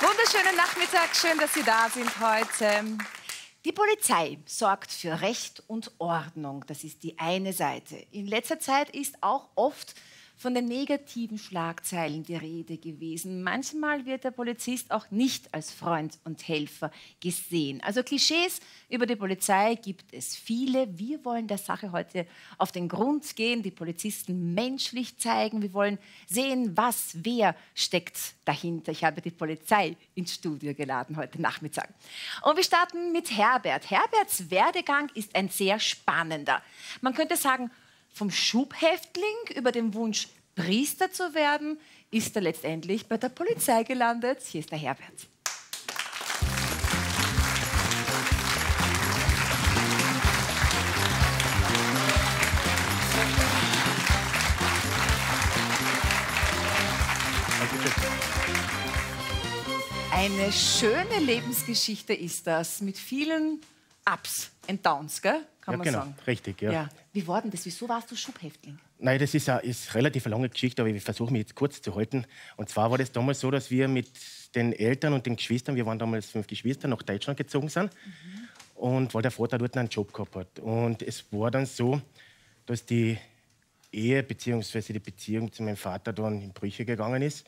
Wunderschönen Nachmittag, schön, dass Sie da sind heute. Die Polizei sorgt für Recht und Ordnung. Das ist die eine Seite. In letzter Zeit ist auch oft von den negativen Schlagzeilen die Rede gewesen. Manchmal wird der Polizist auch nicht als Freund und Helfer gesehen. Also Klischees über die Polizei gibt es viele. Wir wollen der Sache heute auf den Grund gehen, die Polizisten menschlich zeigen. Wir wollen sehen, was, wer steckt dahinter. Ich habe die Polizei ins Studio geladen heute Nachmittag. Und wir starten mit Herbert. Herberts Werdegang ist ein sehr spannender. Man könnte sagen, vom Schubhäftling über den Wunsch, Priester zu werden, ist er letztendlich bei der Polizei gelandet. Hier ist der Herbert. Eine schöne Lebensgeschichte ist das, mit vielen Ups and Downs, gell? Kann ja, man genau, sagen. richtig, ja. Ja. Wie war denn das? Wieso warst du Schubhäftling? Nein, das ist, eine, ist relativ eine lange Geschichte, aber ich versuche mich jetzt kurz zu halten. Und zwar war das damals so, dass wir mit den Eltern und den Geschwistern, wir waren damals fünf Geschwister, nach Deutschland gezogen sind. Und weil der Vater dort einen Job gehabt hat. Und es war dann so, dass die Ehe bzw. die Beziehung zu meinem Vater dann in Brüche gegangen ist.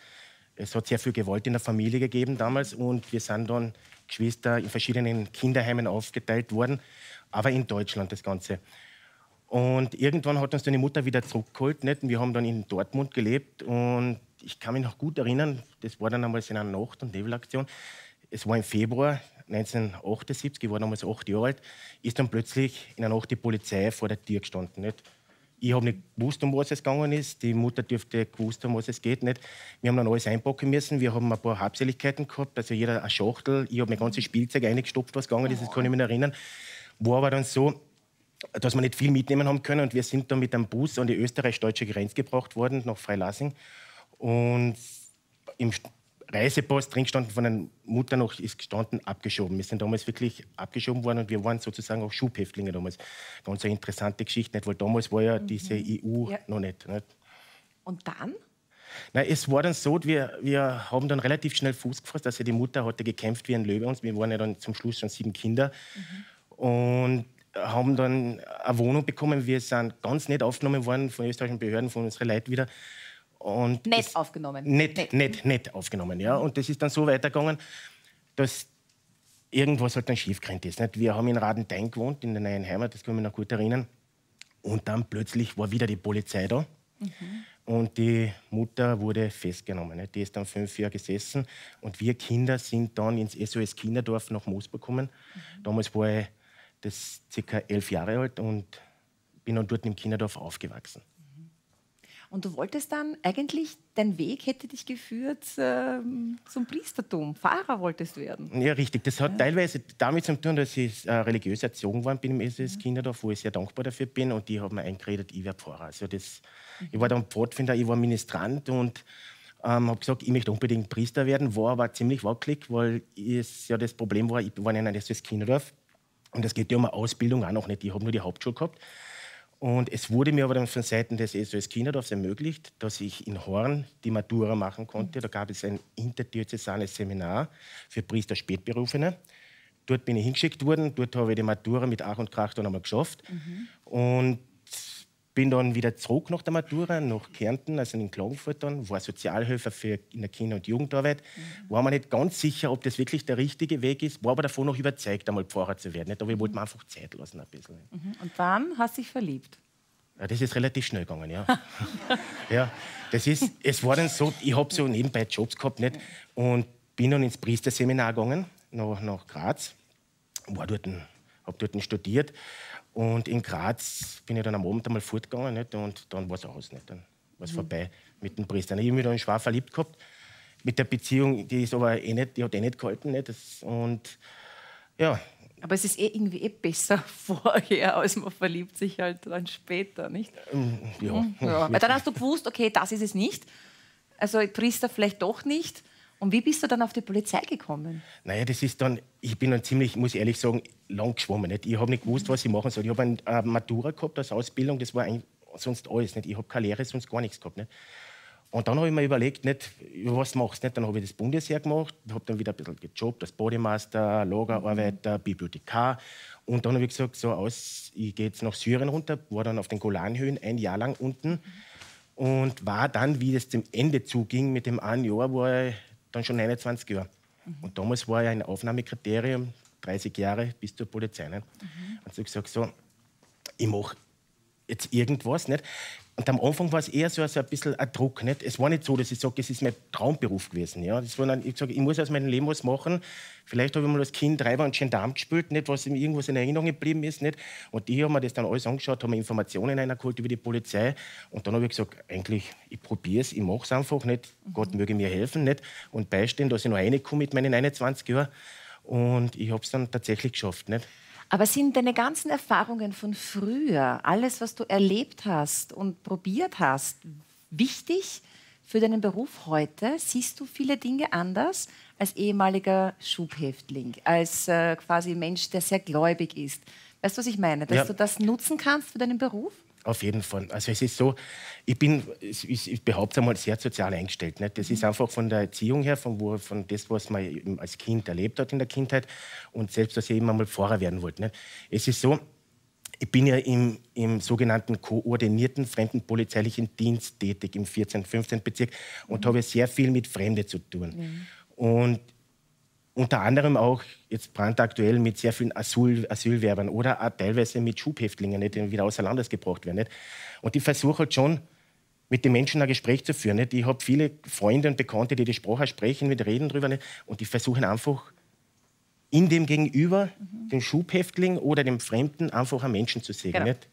Es hat sehr viel Gewalt in der Familie gegeben damals und wir sind dann Geschwister in verschiedenen Kinderheimen aufgeteilt worden, aber in Deutschland das Ganze. Und irgendwann hat uns dann die Mutter wieder zurückgeholt. Nicht? Und wir haben dann in Dortmund gelebt. Und ich kann mich noch gut erinnern, das war dann einmal in einer Nacht- und Nebelaktion. Es war im Februar 1978, ich war damals acht Jahre alt, ist dann plötzlich in der Nacht die Polizei vor der Tür gestanden. Nicht? Ich habe nicht gewusst, um was es gegangen ist. Die Mutter dürfte gewusst haben, um was es geht. Nicht. Wir haben dann alles einpacken müssen. Wir haben ein paar Habseligkeiten gehabt. Also jeder eine Schachtel. Ich habe mein ganzes Spielzeug eingestopft, was gegangen ist. Das kann ich mich erinnern. War aber dann so, dass wir nicht viel mitnehmen haben können. Und wir sind dann mit einem Bus an die österreich-deutsche Grenze gebracht worden, nach Freilassing. Und im Reisepass drin gestanden von der Mutter noch ist gestanden, abgeschoben. Wir sind damals wirklich abgeschoben worden und wir waren sozusagen auch Schubhäftlinge damals. Ganz eine interessante Geschichte, nicht? weil damals war ja diese EU Ja. noch nicht, nicht. Und dann? Nein, es war dann so, wir, wir haben dann relativ schnell Fuß gefasst. Also die Mutter hatte gekämpft wie ein Löwe und wir waren ja dann zum Schluss schon sieben Kinder. Und haben dann eine Wohnung bekommen. Wir sind ganz nett aufgenommen worden von österreichischen Behörden, von unseren Leuten wieder. Und Nett aufgenommen. Nett, Nett. nett, nett aufgenommen, ja. Und das ist dann so weitergegangen, dass irgendwas halt dann schiefgerannt ist. Nicht? Wir haben in Radenthein gewohnt, in der neuen Heimat, das ich mich noch gut erinnern. Und dann plötzlich war wieder die Polizei da. Und die Mutter wurde festgenommen. Nicht? Die ist dann fünf Jahre gesessen. Und wir Kinder sind dann ins SOS Kinderdorf nach Moosburg gekommen. Damals war ich das circa elf Jahre alt und bin dann dort im Kinderdorf aufgewachsen. Und du wolltest dann eigentlich, dein Weg hätte dich geführt ähm, zum Priestertum. Pfarrer wolltest werden. Ja, richtig. Das hat teilweise damit zu tun, dass ich äh, religiös erzogen worden bin im SS Kinderdorf, wo ich sehr dankbar dafür bin. Und die haben mir eingeredet, ich werde Pfarrer. Also das, Ich war dann Pfadfinder, ich war Ministrant und ähm, habe gesagt, ich möchte unbedingt Priester werden. War aber ziemlich wackelig, weil es ja das Problem war, ich war in einem SS Kinderdorf. Und es geht ja um eine Ausbildung auch noch nicht. Ich habe nur die Hauptschule gehabt. Und es wurde mir aber dann von Seiten des SOS Kinderdorfs ermöglicht, dass ich in Horn die Matura machen konnte. Da gab es ein interdiözesanes Seminar für Priester Spätberufene. Dort bin ich hingeschickt worden. Dort habe ich die Matura mit Ach und Krach dann einmal geschafft. Und bin dann wieder zurück nach der Matura, nach Kärnten, also in Klagenfurt dann, war Sozialhelfer für in der Kinder- und Jugendarbeit. War mir nicht ganz sicher, ob das wirklich der richtige Weg ist, war aber davon noch überzeugt, einmal Pfarrer zu werden. Nicht? Aber ich wollte mir einfach Zeit lassen ein bisschen. Und dann hast du dich verliebt. Ja, das ist relativ schnell gegangen, ja. ja das ist, es war dann so, ich habe so nebenbei Jobs gehabt nicht? und bin dann ins Priesterseminar gegangen, nach, nach Graz. War dort, habe dort studiert und in Graz bin ich dann am Abend einmal fortgegangen nicht? und dann war es aus. Nicht? Dann war es vorbei mit dem Priester. Ich habe mich dann schwer verliebt gehabt mit der Beziehung, die ist aber eh nicht, die hat eh nicht gehalten. Nicht? Das, und ja, Aber es ist eh irgendwie eh besser vorher, als man verliebt sich halt dann später, nicht? Ähm, ja. Mhm. ja. Weil dann hast du gewusst, okay, das ist es nicht. Also Priester vielleicht doch nicht. Und wie bist du dann auf die Polizei gekommen? Naja, das ist dann, ich bin dann ziemlich, muss ich ehrlich sagen, lang geschwommen. Nicht? Ich habe nicht gewusst, was ich machen soll. Ich habe eine äh, Matura gehabt als Ausbildung, das war eigentlich sonst alles. Nicht? Ich habe keine Lehre, sonst gar nichts gehabt. Nicht? Und dann habe ich mir überlegt, nicht, was machst du? Dann habe ich das Bundesheer gemacht, habe dann wieder ein bisschen gejobbt, als Bodymaster, Lagerarbeiter, Bibliothekar. Und dann habe ich gesagt, so aus, ich gehe jetzt nach Syrien runter, war dann auf den Golanhöhen ein Jahr lang unten und war dann, wie es zum Ende zuging, mit dem einen Jahr, war ich dann schon 29 Jahre. Mhm. Und damals war ja ein Aufnahmekriterium, 30 Jahre bis zur Polizei. Nicht? Mhm. Und so gesagt, so, ich mache jetzt irgendwas. Nicht? Und am Anfang war es eher so, so ein bisschen ein Druck. Nicht? Es war nicht so, dass ich sage, es ist mein Traumberuf gewesen. Ja? Das war dann, ich sage, ich muss aus meinem Leben was machen. Vielleicht habe ich mal als Kind Treiber und Gendarm gespielt, nicht, was mir irgendwas in Erinnerung geblieben ist. Nicht? Und die haben mir das dann alles angeschaut, haben mir Informationen eingeholt über die Polizei. Und dann habe ich gesagt, eigentlich, ich probiere es, ich mache es einfach. Nicht? Mhm. Gott möge mir helfen nicht? und beistehen, dass ich noch reinkomme mit meinen 21 Jahren. Und ich habe es dann tatsächlich geschafft. Nicht? Aber sind deine ganzen Erfahrungen von früher, alles, was du erlebt hast und probiert hast, wichtig für deinen Beruf heute? Siehst du viele Dinge anders als ehemaliger Schubhäftling, als äh, quasi Mensch, der sehr gläubig ist? Weißt du, was ich meine? Dass ja. du das nutzen kannst für deinen Beruf? Auf jeden Fall. Also es ist so, ich bin, ich behaupte einmal, sehr sozial eingestellt. Nicht? Das ist mhm. einfach von der Erziehung her, von, wo, von das, was man als Kind erlebt hat in der Kindheit und selbst, dass ich immer mal Pfarrer werden wollte. Nicht? Es ist so, ich bin ja im, im sogenannten koordinierten fremdenpolizeilichen Dienst tätig im 14., 15. Bezirk und mhm. habe sehr viel mit Fremde zu tun. Mhm. Und unter anderem auch jetzt brandaktuell mit sehr vielen Asyl, Asylwerbern oder auch teilweise mit Schubhäftlingen, die wieder außer Landes gebracht werden. Nicht? Und ich versuche halt schon, mit den Menschen ein Gespräch zu führen. Nicht? Ich habe viele Freunde und Bekannte, die die Sprache sprechen, mit reden drüber. Nicht? Und die versuchen einfach, in dem Gegenüber, mhm. dem Schubhäftling oder dem Fremden, einfach einen Menschen zu sehen. Genau. Nicht?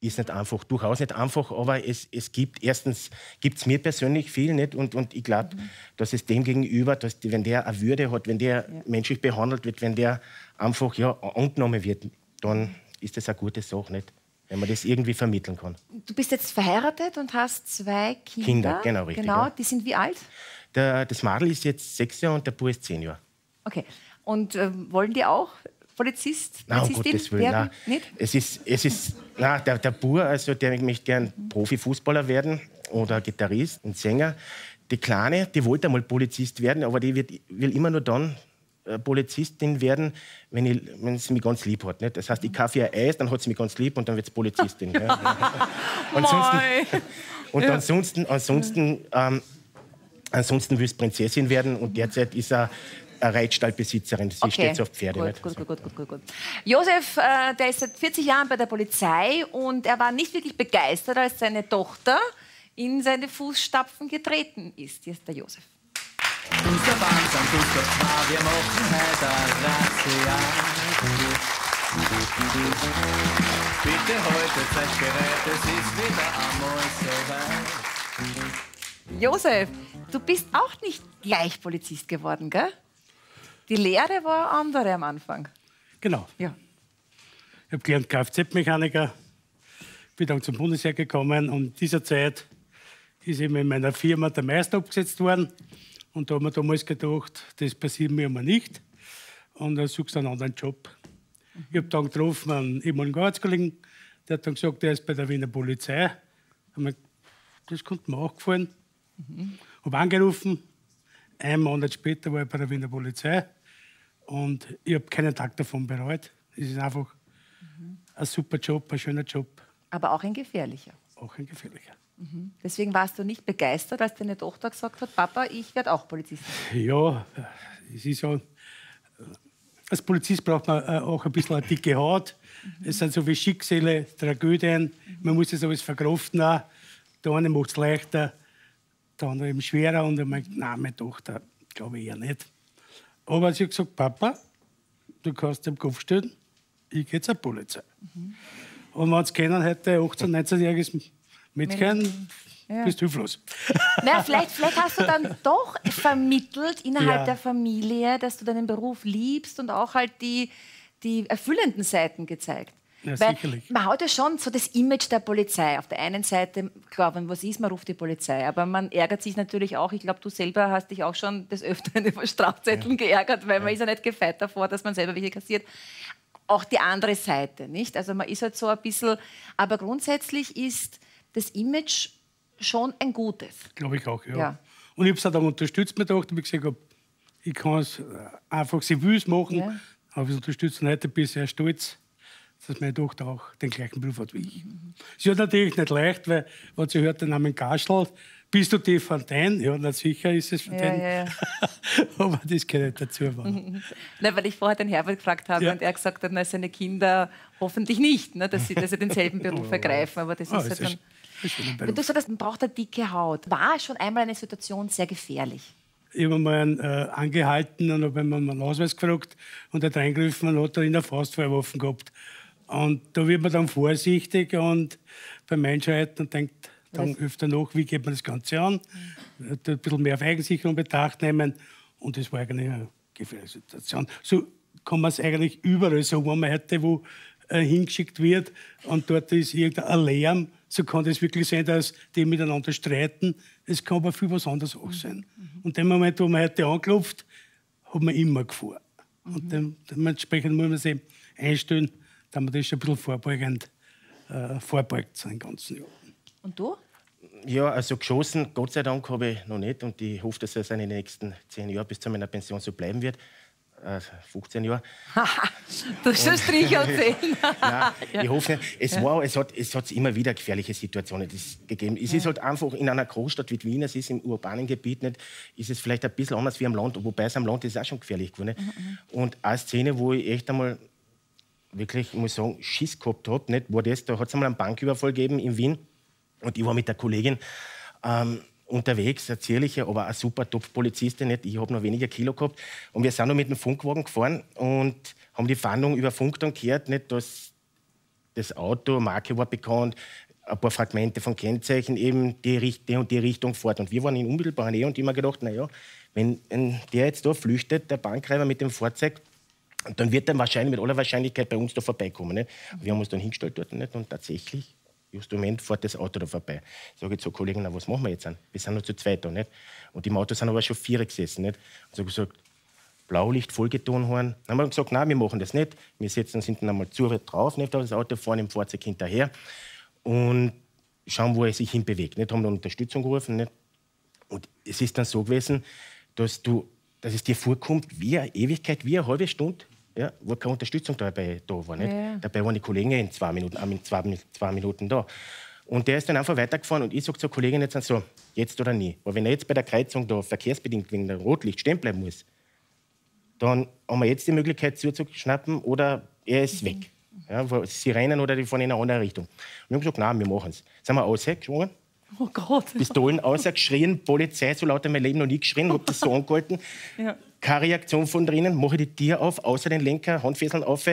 Ist nicht einfach, durchaus nicht einfach, aber es, es gibt, erstens gibt es mir persönlich viel nicht und, und ich glaube, mhm. dass es dem gegenüber, dass wenn der eine Würde hat, wenn der ja. menschlich behandelt wird, wenn der einfach ja, angenommen wird, dann ist das eine gute Sache, nicht? wenn man das irgendwie vermitteln kann. Du bist jetzt verheiratet und hast zwei Kinder. Kinder, genau, richtig. Genau, ja. die sind wie alt? Der, das Madel ist jetzt sechs Jahre und der Bub ist zehn Jahre. Okay. Und äh, wollen die auch Polizist, nein, um Gottes Willen, werden? Nein. Es ist, es ist nein, der, der Bur, also der möchte gern Profifußballer werden oder Gitarrist und Sänger. Die Kleine, die wollte einmal Polizist werden, aber die wird, will immer nur dann äh, Polizistin werden, wenn, ich, wenn sie mich ganz lieb hat. Nicht? Das heißt, ich kaufe ihr Eis, dann hat sie mich ganz lieb und dann wird sie Polizistin. ja. ansonsten, und ansonsten, ansonsten, ähm, ansonsten will sie Prinzessin werden und derzeit ist er Reitstallbesitzerin. Sie okay. steht so auf Pferde. Gut, gut, gut, gut, gut, gut. Josef, äh, der ist seit 40 Jahren bei der Polizei und er war nicht wirklich begeistert, als seine Tochter in seine Fußstapfen getreten ist. Hier ist der Josef. wir machen heute Bitte heute seid bereit, es ist wieder einmal so Josef, du bist auch nicht gleich Polizist geworden, gell? Die Lehre war andere am Anfang. Genau. Ja. Ich habe gelernt Kfz-Mechaniker, bin dann zum Bundesheer gekommen und in dieser Zeit ist eben in meiner Firma der Meister abgesetzt worden. Und da haben wir damals gedacht, das passiert mir immer nicht. Und dann suchst du einen anderen Job. Mhm. Ich habe dann getroffen einen ehemaligen Arbeitskollegen, der hat dann gesagt, der ist bei der Wiener Polizei. Das konnte mir auch gefallen. Mhm. Habe angerufen, einen Monat später war ich bei der Wiener Polizei. Und ich habe keinen Tag davon bereut. Es ist einfach mhm. ein super Job, ein schöner Job. Aber auch ein gefährlicher. Auch ein gefährlicher. Mhm. Deswegen warst du nicht begeistert, als deine Tochter gesagt hat, Papa, ich werde auch Polizistin. Ja, es ist so, als Polizist braucht man äh, auch ein bisschen eine dicke Haut. Mhm. Es sind so viele Schicksale, Tragödien. Man muss das alles verkraften. Auch. Der eine macht es leichter, der andere eben schwerer. Und er meint, nein, meine Tochter, glaube ich eher nicht. Aber sie hat gesagt, Papa, du kannst dem Kopf stellen, ich gehe zur Polizei. Mhm. Und wenn sie kennen heute 18-, 19-jähriges Mädchen, ja. bist hilflos. Na, vielleicht, vielleicht hast du dann doch vermittelt innerhalb ja. der Familie, dass du deinen Beruf liebst und auch halt die, die erfüllenden Seiten gezeigt. Ja, Weil sicherlich. man hat ja schon so das Image der Polizei. Auf der einen Seite, klar, wenn was ist, man ruft die Polizei. Aber man ärgert sich natürlich auch. Ich glaube, du selber hast dich auch schon des Öfteren über Strafzetteln geärgert, weil man ist ja nicht gefeit davor, dass man selber welche kassiert. Auch die andere Seite, nicht? Also man ist halt so ein bisschen. Aber grundsätzlich ist das Image schon ein gutes. Glaube ich auch, ja. Ja. Und ich habe es auch unterstützt mir gedacht, habe ich gesagt, hab, ich kann es einfach, sie will es machen, Ja. aber ich unterstütze und heute bin ich sehr stolz, dass meine Tochter auch den gleichen Beruf hat wie ich. Sie hat natürlich nicht leicht, weil, wenn sie hört den Namen Gaschl, bist du die Fontaine? Ja, na sicher ist es Fontaine. ja, aber das kann nicht dazu machen. Na, weil ich vorher den Herbert gefragt habe Ja. und er gesagt hat, na, seine Kinder hoffentlich nicht, ne, dass, sie, dass sie denselben Beruf ergreifen. Aber das ist Ah, halt dann. Wenn du sagst, man braucht eine dicke Haut, war schon einmal eine Situation sehr gefährlich? Ich habe mal einen äh, angehalten und habe ihm einen Ausweis gefragt und er hat reingegriffen und hat da in der Faust zwei Waffen gehabt. Und da wird man dann vorsichtig und beim Einschreiten und denkt dann öfter nach, wie geht man das Ganze an, Mhm. Ein bisschen mehr auf Eigensicherung in Betracht nehmen und das war eigentlich eine gefährliche Situation. So kann man es eigentlich überall sagen, wenn man heute wo äh, hingeschickt wird und dort ist irgendein Lärm, so kann das wirklich sein, dass die miteinander streiten. Es kann aber viel was anderes auch sein. Und dem Moment, wo man heute anklopft, hat man immer Gefahr. Und dem, dementsprechend muss man sich einstellen, dass man das schon ein bisschen vorbeugend äh, vorbeugt sein ganzen Jahr. Und du? Ja, also geschossen, Gott sei Dank, habe ich noch nicht. Und ich hoffe, dass es in den nächsten zehn Jahren bis zu meiner Pension so bleiben wird. Äh, 15 Jahre. Du sollst Strich erzählen. Nein, ich hoffe nicht. Es, war, es hat es hat immer wieder gefährliche Situationen das gegeben. Es ist halt einfach in einer Großstadt wie Wien, es ist im urbanen Gebiet nicht, ist es vielleicht ein bisschen anders wie am Land, wobei es am Land ist auch schon gefährlich geworden. Und eine Szene, wo ich echt einmal wirklich, ich muss sagen, Schiss gehabt habe, nicht, war das, da hat es einmal einen Banküberfall gegeben in Wien und ich war mit der Kollegin ähm, unterwegs, eine zierliche, aber eine super Top-Polizistin, nicht? ich habe noch weniger Kilo gehabt und wir sind noch mit dem Funkwagen gefahren und haben die Fahndung über Funk dann gehört, nicht, dass das Auto, Marke war bekannt, ein paar Fragmente von Kennzeichen eben die, Richt- die und die Richtung fährt. Und wir waren in unmittelbarer Nähe und immer gedacht, naja, wenn der jetzt da flüchtet, der Bankräuber mit dem Fahrzeug, dann wird er wahrscheinlich mit aller Wahrscheinlichkeit bei uns da vorbeikommen. Nicht? Wir haben uns dann hingestellt dort nicht? und tatsächlich, just im Moment fährt das Auto da vorbei. Sage ich zu Kollegen, na, was machen wir jetzt? An? Wir sind nur zu zweit da. Nicht? Und im Auto sind aber schon vier gesessen. Nicht? Und so gesagt, Blaulicht vollgetan haben. Dann haben wir gesagt, nein, wir machen das nicht. Wir setzen uns hinten einmal zu drauf, nicht auf das Auto, fahren im Fahrzeug hinterher und schauen, wo er sich hinbewegt. Nicht? Haben dann Unterstützung gerufen. Nicht? Und es ist dann so gewesen, dass, du, dass es dir vorkommt, wie eine Ewigkeit, wie eine halbe Stunde, ja, wo keine Unterstützung dabei da war. Nicht? Ja. Dabei waren die Kollegen in zwei Minuten, in zwei, zwei Minuten da. Und der ist dann einfach weitergefahren und ich sage zur Kollegin jetzt so, jetzt oder nie. Weil wenn er jetzt bei der Kreuzung da verkehrsbedingt wegen der Rotlicht stehen bleiben muss, dann haben wir jetzt die Möglichkeit zuzuschnappen oder er ist weg. Ja, sie rennen oder die fahren in eine andere Richtung. Und wir haben gesagt, nein, wir machen es. Sind wir ausgeschwungen, Oh Gott. Pistolen ausgeschrien, Polizei, so laut in meinem Leben noch nie geschrien, hab das so angehalten. Ja. Keine Reaktion von drinnen, mache die Tür auf, außer den Lenker, Handfesseln auf,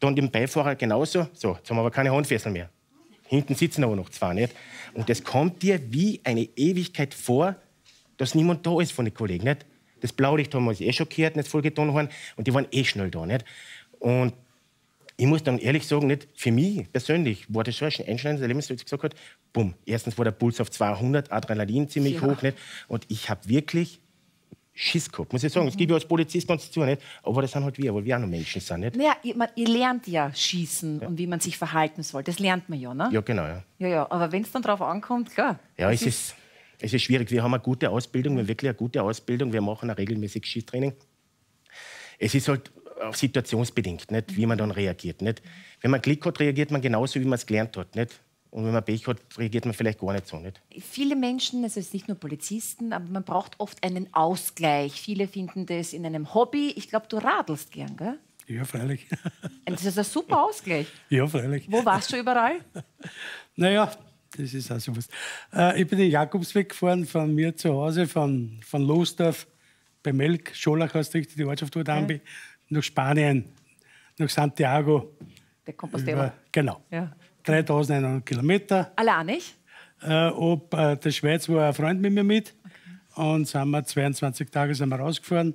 dann den Beifahrer genauso. So, jetzt haben wir aber keine Handfesseln mehr. Hinten sitzen aber noch zwei, nicht? Und das kommt dir wie eine Ewigkeit vor, dass niemand da ist von den Kollegen, nicht? Das Blaulicht haben wir uns eh schockiert, nicht voll getan haben, und die waren eh schnell da, nicht? Und ich muss dann ehrlich sagen, nicht, für mich persönlich war das schon ein einschneidendes Erlebnis, als ich gesagt habe, bumm, erstens war der Puls auf 200, Adrenalin ziemlich Ja. hoch, nicht? und ich habe wirklich Schiss gehabt, muss ich sagen. Es gibt ja als Polizist ganz zu, nicht? aber das sind halt wir, weil wir auch noch Menschen sind. Nicht? Naja, ihr, man, ihr lernt ja schießen und wie man sich verhalten soll. Das lernt man ja, ne? Ja, genau. Ja, Ja, ja. Aber wenn es dann drauf ankommt, klar. ja es, ist, es ist schwierig. Wir haben eine gute Ausbildung, wir haben wirklich eine gute Ausbildung. Wir machen ein regelmäßiges Schießtraining. Es ist halt auch situationsbedingt, nicht? wie man dann reagiert. Nicht? Wenn man Glück hat, reagiert man genauso, wie man es gelernt hat. Nicht? Und wenn man Pech hat, reagiert man vielleicht gar nicht so. Nicht? Viele Menschen, also es ist nicht nur Polizisten, aber man braucht oft einen Ausgleich. Viele finden das in einem Hobby. Ich glaube, du radelst gern, gell? Ja, freilich. Und das ist ein super Ausgleich. ja, freilich. Wo warst du überall? Naja, das ist auch sowas. Äh, ich bin den Jakobsweg gefahren von mir zu Hause, von, von Losdorf bei Melk, Scholach heißt richtig die Ortschaft dort anbi, nach Spanien, nach Santiago. Der Compostela. Über, genau. Ja. 3100 Kilometer. Alleinig? Äh, ob äh, der Schweiz war ein Freund mit mir mit. Und sind wir 22 Tage sind wir rausgefahren.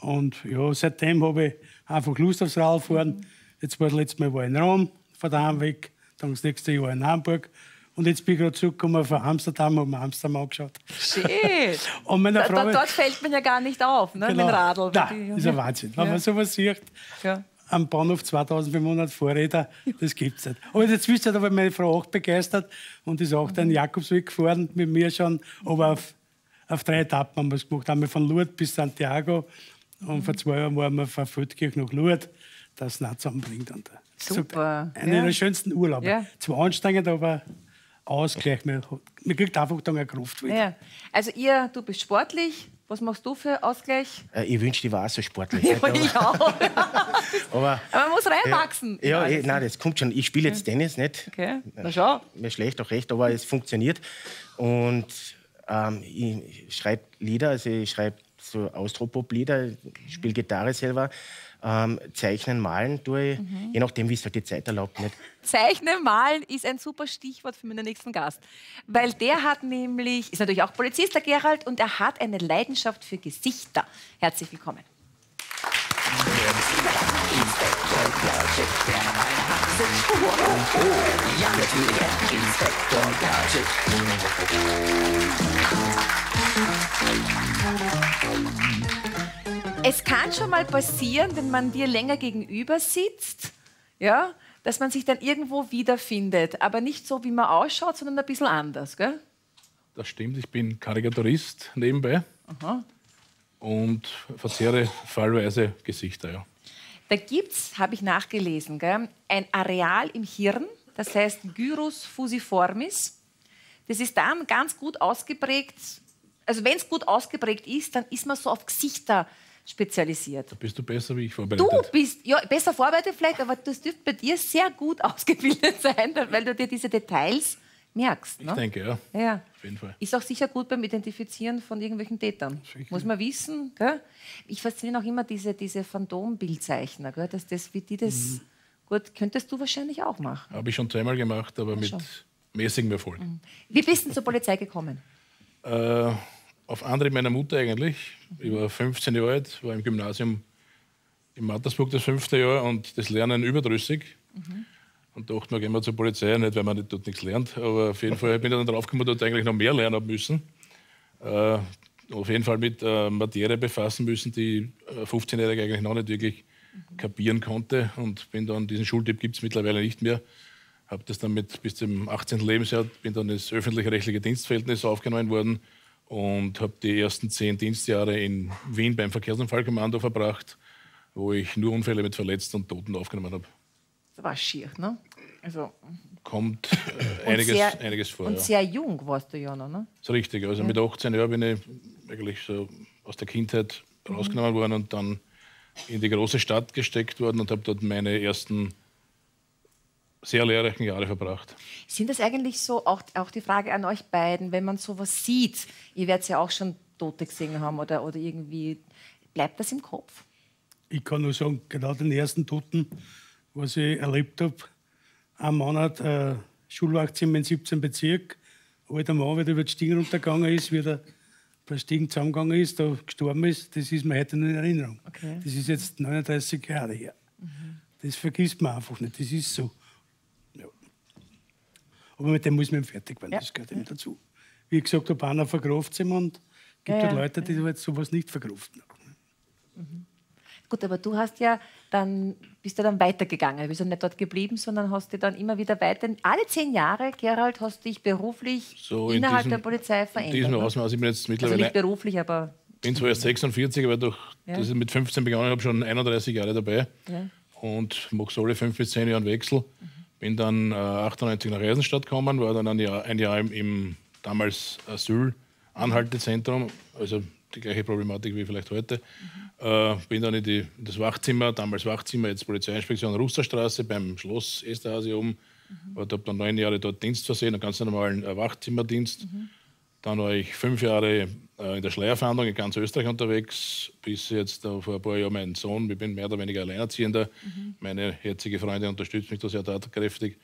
Und ja, seitdem habe ich einfach Lust aufs Rad fahren. Jetzt war das letzte Mal war ich in Rom, von daheim weg, dann das nächste Jahr in Hamburg. Und jetzt bin ich gerade zurückgekommen von Amsterdam, habe mir Amsterdam angeschaut. Schön. Und meine Frau, da, dort fällt man ja gar nicht auf, ne? mit dem Radl. Da, ist ein Wahnsinn. Wenn man sowas sieht, Ja. am Bahnhof 2500 Fahrräder, das gibt es nicht. Aber jetzt wisst ihr, da war meine Frau auch begeistert und ist auch den Jakobsweg gefahren mit mir schon, aber auf, auf drei Etappen haben wir es gemacht. Einmal von Lourdes bis Santiago und vor zwei Jahren waren wir von Feldkirch nach Lourdes, das nicht zusammenbringt. Und Super, Einer ja. der schönsten Urlaube. Ja. Zwar anstrengend, aber Ausgleich. Man, man kriegt einfach dann eine Kraft wieder. Ja. Also ihr, du bist sportlich. Was machst du für Ausgleich? Äh, ich wünschte, ich war auch so sportlich. Ja, aber, ich auch. aber, Aber man muss reinwachsen. ja, in eh, nein, das kommt schon. Ich spiele jetzt Tennis nicht. Okay, na schau. Mir schlecht auch recht, aber es funktioniert. Und ähm, ich schreibe Lieder, also ich schreibe so Austropop-Lieder, ich spiele Gitarre selber, ähm, zeichnen, malen tue ich, Mhm. je nachdem, wie es halt die Zeit erlaubt. Nicht. Zeichnen, malen ist ein super Stichwort für meinen nächsten Gast. Weil der hat nämlich, ist natürlich auch Polizist, der Gerald, und er hat eine Leidenschaft für Gesichter. Herzlich willkommen. Es kann schon mal passieren, wenn man dir länger gegenüber sitzt, ja, dass man sich dann irgendwo wiederfindet. Aber nicht so, wie man ausschaut, sondern ein bisschen anders. Gell? Das stimmt, ich bin Karikaturist nebenbei und verzehre fallweise Gesichter. Ja. Da gibt es, habe ich nachgelesen, gell, ein Areal im Hirn, das heißt Gyrus fusiformis. Das ist dann ganz gut ausgeprägt. Also wenn es gut ausgeprägt ist, dann ist man so auf Gesichter spezialisiert. Da bist du besser wie ich vorbereitet. Du bist ja besser vorbereitet vielleicht, aber das dürfte bei dir sehr gut ausgebildet sein, weil du dir diese Details merkst. ich Ne? denke, ja. Ja. Auf jeden Fall. Ist auch sicher gut beim Identifizieren von irgendwelchen Tätern. Muss man wissen. Gell? Ich fasziniere auch immer diese, diese Phantombildzeichner. Gell? Dass das, wie die das. Mhm. Gut, könntest du wahrscheinlich auch machen. Habe ich schon zweimal gemacht, aber mit schon. mäßigem Erfolg. Wie bist du zur Polizei gekommen? Äh, auf Antrieb meiner Mutter eigentlich. Ich war 15 Jahre alt, war im Gymnasium in Mattersburg das fünfte Jahr und das Lernen überdrüssig. Und dachte mir, gehen wir zur Polizei, nicht weil man dort nichts lernt, aber auf jeden Fall bin ich dann draufgekommen, dass ich eigentlich noch mehr lernen müssen. Äh, auf jeden Fall mit äh, Materie befassen müssen, die äh, 15-Jährige eigentlich noch nicht wirklich kapieren konnte. Und bin dann, diesen Schultipp gibt es mittlerweile nicht mehr. Habe das dann mit bis zum 18. Lebensjahr, bin dann ins öffentlich-rechtliche Dienstverhältnis aufgenommen worden und habe die ersten zehn Dienstjahre in Wien beim Verkehrsunfallkommando verbracht, wo ich nur Unfälle mit Verletzten und Toten aufgenommen habe. Das war schier, ne? Also, Kommt äh, einiges, sehr, einiges vor. Und ja. sehr jung warst du ja noch, ne? Das ist richtig. Also mit 18 Jahren bin ich eigentlich so aus der Kindheit rausgenommen worden und dann in die große Stadt gesteckt worden und habe dort meine ersten sehr lehrreichen Jahre verbracht. Sind das eigentlich so, auch, auch die Frage an euch beiden, wenn man sowas sieht, ihr werdet ja auch schon Tote gesehen haben oder, oder irgendwie, bleibt das im Kopf? Ich kann nur sagen, genau den ersten Toten, was ich erlebt habe, ein Monat äh, Schulwachzimmer im 17. Bezirk, alter Mann, wie der über die Stiegen runtergegangen ist, wie der bei Stiegen zusammengegangen ist, da gestorben ist, das ist mir heute noch in Erinnerung. Okay. Das ist jetzt 39 Jahre her. Das vergisst man einfach nicht, das ist so. Aber mit dem muss man fertig werden, Ja. das gehört eben dazu. Wie ich gesagt habe, einer verkraft es ihm und es gibt Ja, halt ja, Leute, die halt sowas nicht verkraften. Gut, aber du hast ja dann, bist ja dann weitergegangen. Du bist ja nicht dort geblieben, sondern hast dich dann immer wieder weiter. Alle zehn Jahre, Gerald, hast dich beruflich So in innerhalb diesem- der Polizei In verändert. diesem ne? Ausmaß, ich bin jetzt Also mittlerweile nicht beruflich, aber bin zwar erst 46, aber durch Ja. dass ich mit 15 begonnen habe, schon 31 Jahre dabei. Ja. Und mache so alle fünf bis zehn Jahre einen Wechsel. Bin dann äh, 98 nach Eisenstadt gekommen, war dann ein Jahr, ein Jahr im, im damals Asyl-Anhaltezentrum, also die gleiche Problematik wie vielleicht heute. Äh, bin dann in, die, in das Wachzimmer, damals Wachzimmer, jetzt Polizeiinspektion Rusterstraße beim Schloss Esterhasi oben. War habe dann neun Jahre dort Dienst versehen, einen ganz normalen äh, Wachzimmerdienst. Dann war ich fünf Jahre äh, in der Schleierfahndung in ganz Österreich unterwegs, bis jetzt vor ein paar Jahren mein Sohn, ich bin mehr oder weniger Alleinerziehender. Meine jetzige Freundin unterstützt mich da sehr tatkräftig.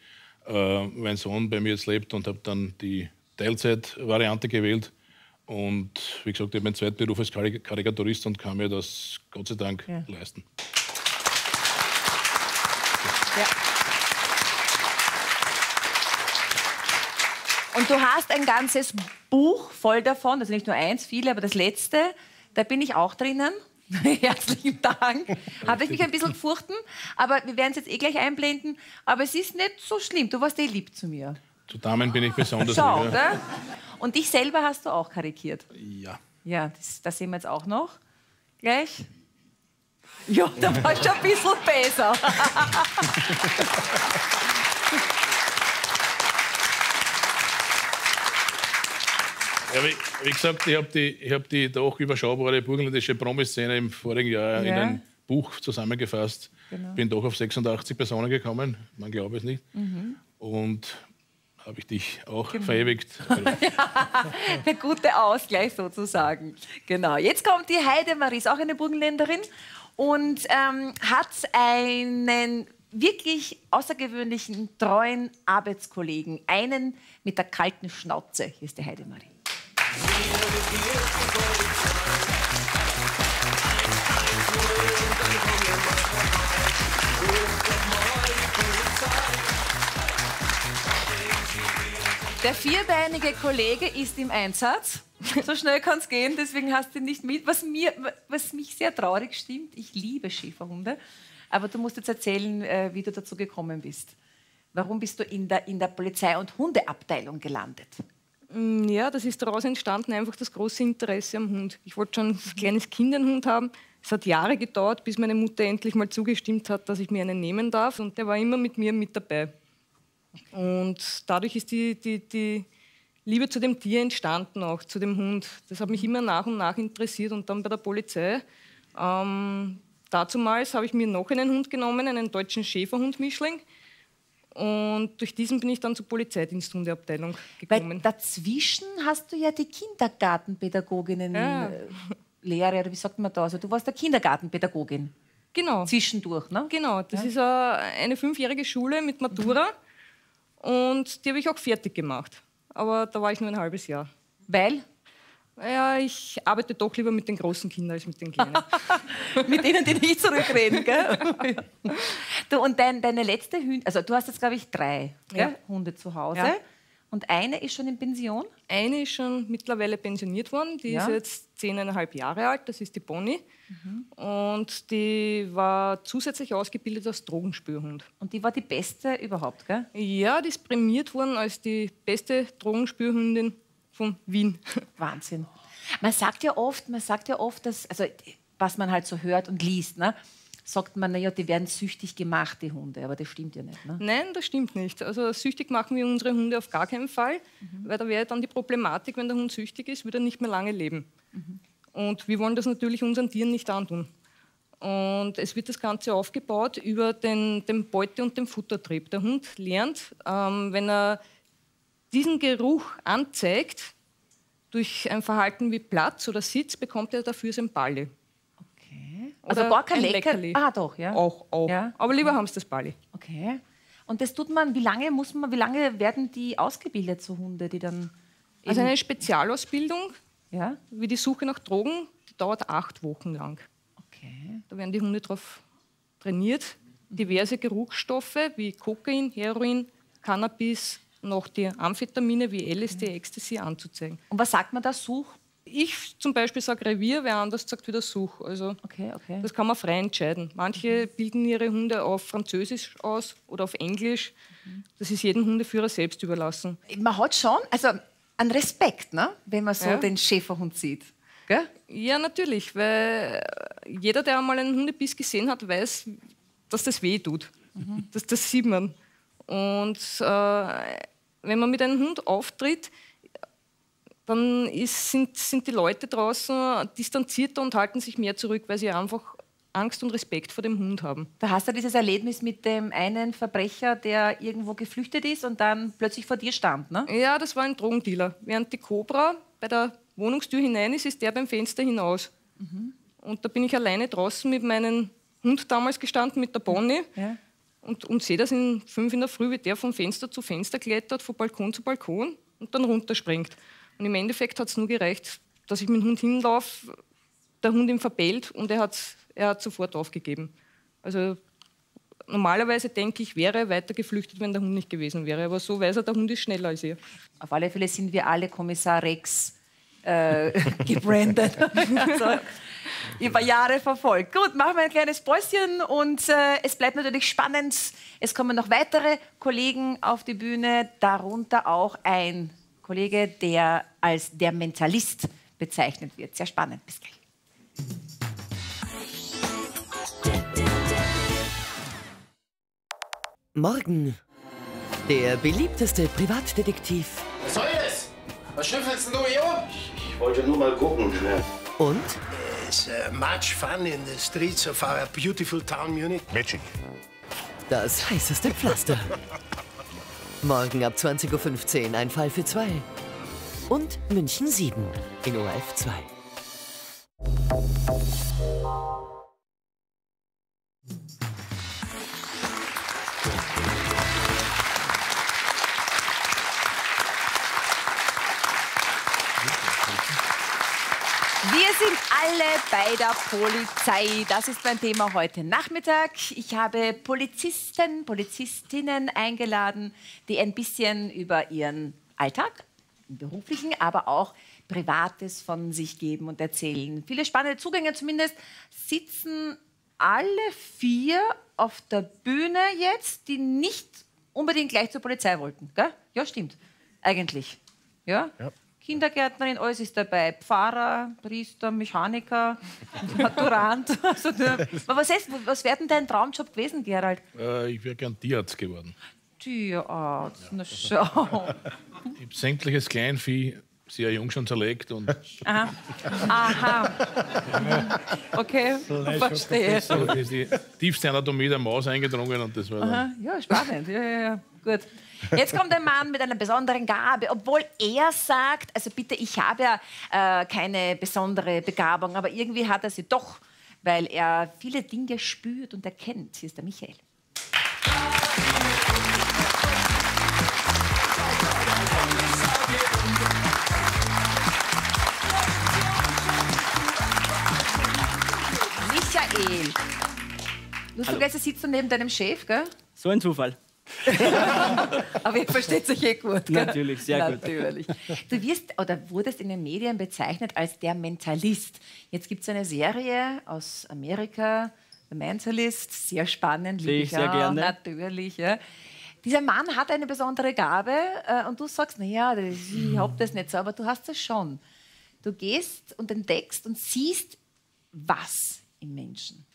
Äh, mein Sohn bei mir jetzt lebt und habe dann die Teilzeitvariante gewählt. Und wie gesagt, ich habe meinen Zweitberuf als Karik- Karikaturist und kann mir das Gott sei Dank Ja. leisten. Ja. Und du hast ein ganzes Buch voll davon, also nicht nur eins, viele, aber das letzte, da bin ich auch drinnen. Herzlichen Dank. Habe ich mich ein bisschen gefurchten, aber wir werden es jetzt eh gleich einblenden. Aber es ist nicht so schlimm. Du warst eh lieb zu mir. Zu Damen bin ich besonders Schau, lieb. oder? Und dich selber hast du auch karikiert. Ja. Ja, das, das sehen wir jetzt auch noch. Gleich. Ja, da war schon ein bisschen besser. Ja, wie, wie gesagt, ich habe die, ich hab die doch überschaubare burgenländische Promiszene im vorigen Jahr in Ja. ein Buch zusammengefasst. Genau. Bin doch auf 86 Personen gekommen, man glaube es nicht. Mhm. Und habe ich dich auch Genau. verewigt. Der gute Ausgleich sozusagen. Genau. Jetzt kommt die Heidemarie, ist auch eine Burgenländerin und ähm, hat einen wirklich außergewöhnlichen, treuen Arbeitskollegen. Einen mit der kalten Schnauze. Hier ist die Heidemarie. Der vierbeinige Kollege ist im Einsatz. So schnell kann es gehen, deswegen hast du ihn nicht mit. Was, mir, was mich sehr traurig stimmt, ich liebe Schäferhunde. Aber du musst jetzt erzählen, äh, wie du dazu gekommen bist. Warum bist du in der, in der Polizei- und Hundeabteilung gelandet? Mm, Ja, das ist daraus entstanden, einfach das große Interesse am Hund. Ich wollte schon als kleines Kind einen Hund haben. Es hat Jahre gedauert, bis meine Mutter endlich mal zugestimmt hat, dass ich mir einen nehmen darf. Und der war immer mit mir mit dabei. Und dadurch ist die, die, die Liebe zu dem Tier entstanden, auch zu dem Hund. Das hat mich immer nach und nach interessiert. Und dann bei der Polizei, ähm, dazumals habe ich mir noch einen Hund genommen, einen deutschen Schäferhund-Mischling. Und durch diesen bin ich dann zur Polizeidiensthundeabteilung Weil gekommen. dazwischen hast du ja die Kindergartenpädagoginnen Ja. äh, Lehre, oder wie sagt man da? Also du warst der Kindergartenpädagogin Genau. zwischendurch, ne? Genau, das ist äh, eine fünfjährige Schule mit Matura und die habe ich auch fertig gemacht. Aber da war ich nur ein halbes Jahr. Weil Ja, ich arbeite doch lieber mit den großen Kindern als mit den kleinen. mit denen, die nicht zurückreden, gell? du, und dein, deine letzte Hündin, also du hast jetzt, glaube ich, drei? Ja. Hunde zu Hause. Ja. Und eine ist schon in Pension. Eine ist schon mittlerweile pensioniert worden, die Ja. ist jetzt zehneinhalb Jahre alt, das ist die Bonnie. Und die war zusätzlich ausgebildet als Drogenspürhund. Und die war die beste überhaupt, gell? Ja, die ist prämiert worden als die beste Drogenspürhündin von Wien. Wahnsinn. Man sagt ja oft, man sagt ja oft, dass, also was man halt so hört und liest, ne, sagt man, naja, die werden süchtig gemacht, die Hunde, aber das stimmt ja nicht. Ne? Nein, das stimmt nicht. Also süchtig machen wir unsere Hunde auf gar keinen Fall, weil da wäre dann die Problematik, wenn der Hund süchtig ist, wird er nicht mehr lange leben. Und wir wollen das natürlich unseren Tieren nicht antun. Und es wird das Ganze aufgebaut über den, den Beute- und den Futtertrieb. Der Hund lernt, ähm, wenn er diesen Geruch anzeigt, durch ein Verhalten wie Platz oder Sitz, bekommt er dafür sein Balli. Okay. Also Oder gar kein ein Lecker. Leckerli. Ah, doch, ja. Auch, auch. Ja. Aber lieber haben sie das Balli. Okay. Und das tut man, wie lange muss man, wie lange werden die ausgebildet, so Hunde, die dann. Also eine Spezialausbildung ja? wie die Suche nach Drogen, die dauert acht Wochen lang. Okay. Da werden die Hunde darauf trainiert, diverse Geruchsstoffe wie Kokain, Heroin, Cannabis auch die Amphetamine wie LSD, Ecstasy anzuzeigen. Und was sagt man da? Such? Ich zum Beispiel sage Revier, wer anders sagt wieder Such. Also Okay, okay. das kann man frei entscheiden. Manche bilden ihre Hunde auf Französisch aus oder auf Englisch. Das ist jedem Hundeführer selbst überlassen. Man hat schon, also einen Respekt, ne? wenn man so Ja. den Schäferhund sieht. Gell? Ja, natürlich, weil jeder, der einmal einen Hundebiss gesehen hat, weiß, dass das weh tut. Das, das sieht man. Und äh, wenn man mit einem Hund auftritt, dann ist, sind, sind die Leute draußen distanzierter und halten sich mehr zurück, weil sie einfach Angst und Respekt vor dem Hund haben. Da hast du dieses Erlebnis mit dem einen Verbrecher, der irgendwo geflüchtet ist und dann plötzlich vor dir stand. Ne? Ja, das war ein Drogendealer. Während die Cobra bei der Wohnungstür hinein ist, ist der beim Fenster hinaus. Und da bin ich alleine draußen mit meinem Hund damals gestanden, mit der Bonnie. Ja. Und, und sehe das in fünf in der Früh, wie der von Fenster zu Fenster klettert, von Balkon zu Balkon und dann runterspringt. Und im Endeffekt hat es nur gereicht, dass ich mit dem Hund hinlaufe, der Hund ihn verbellt und er hat, er hat sofort aufgegeben. Also normalerweise denke ich, wäre er weiter geflüchtet, wenn der Hund nicht gewesen wäre. Aber so weiß er, der Hund ist schneller als ihr. Auf alle Fälle sind wir alle Kommissar Rex äh, gebrandet. also, über Jahre verfolgt. Gut, machen wir ein kleines Päuschen und äh, es bleibt natürlich spannend. Es kommen noch weitere Kollegen auf die Bühne, darunter auch ein Kollege, der als der Mentalist bezeichnet wird. Sehr spannend. Bis gleich. Morgen. Der beliebteste Privatdetektiv. Was soll das? Was schnüffelst du hier um? Ich wollte nur mal gucken. Und It's uh, much fun in the streets of our beautiful town Munich. Magic. das heißeste Pflaster. Morgen ab 20.15 Uhr ein Fall für zwei. Und München 7 in ORF 2. sind alle bei der Polizei. Das ist mein Thema heute Nachmittag. Ich habe Polizisten, Polizistinnen eingeladen, die ein bisschen über ihren Alltag, beruflichen, aber auch Privates von sich geben und erzählen. Viele spannende Zugänge zumindest sitzen alle vier auf der Bühne jetzt, die nicht unbedingt gleich zur Polizei wollten. Gell? Ja, stimmt. Eigentlich. Ja? Kindergärtnerin, alles ist dabei. Pfarrer, Priester, Mechaniker, Maturant. Also, Aber was, ist, was wäre denn dein Traumjob gewesen, Gerald? Äh, ich wäre gern Tierarzt geworden. Tierarzt, na schau. Ich habe sämtliches Kleinvieh sehr jung schon zerlegt und Aha. Aha. Okay, verstehe. so ist die tiefste Anatomie der Maus eingedrungen und das war dann Aha, Ja, spannend. Ja, ja, ja. Gut. Jetzt kommt ein Mann mit einer besonderen Gabe, obwohl er sagt, also bitte, ich habe ja äh, keine besondere Begabung, aber irgendwie hat er sie doch, weil er viele Dinge spürt und erkennt. Hier ist der Michael. Michael. Du vergessen, sitzt du neben deinem Chef, gell? So ein Zufall. Aber ihr versteht euch eh gut, gell? Natürlich, sehr gut. Natürlich. Du wirst oder wurdest in den Medien bezeichnet als der Mentalist. Jetzt gibt es eine Serie aus Amerika, The Mentalist, sehr spannend. Sehe liebe ich sehr auch, gerne. Natürlich, ja. Dieser Mann hat eine besondere Gabe äh, und du sagst, naja, ich habe das nicht so, aber du hast es schon. Du gehst und entdeckst und siehst was im Menschen.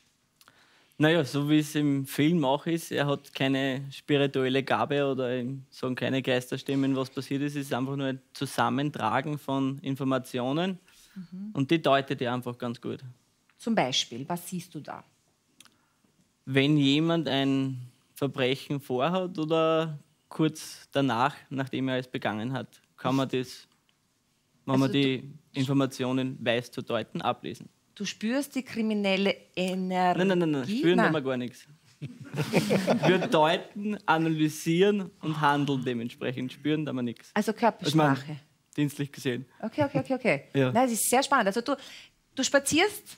Naja, so wie es im Film auch ist, er hat keine spirituelle Gabe oder ihm sagen keine Geisterstimmen, was passiert ist. Es ist einfach nur ein Zusammentragen von Informationen und die deutet er einfach ganz gut. Zum Beispiel, was siehst du da? Wenn jemand ein Verbrechen vorhat oder kurz danach, nachdem er es begangen hat, kann man das, wenn Also man die Informationen weiß zu deuten, ablesen. Du spürst die kriminelle Energie. Nein, nein, nein, nein. spüren tun wir gar nichts. wir deuten, analysieren und handeln dementsprechend. Spüren tun wir nichts. Also Ich meine, Körpersprache. dienstlich gesehen. Okay, okay, okay, okay. Ja. Nein, das ist sehr spannend. Also du, du spazierst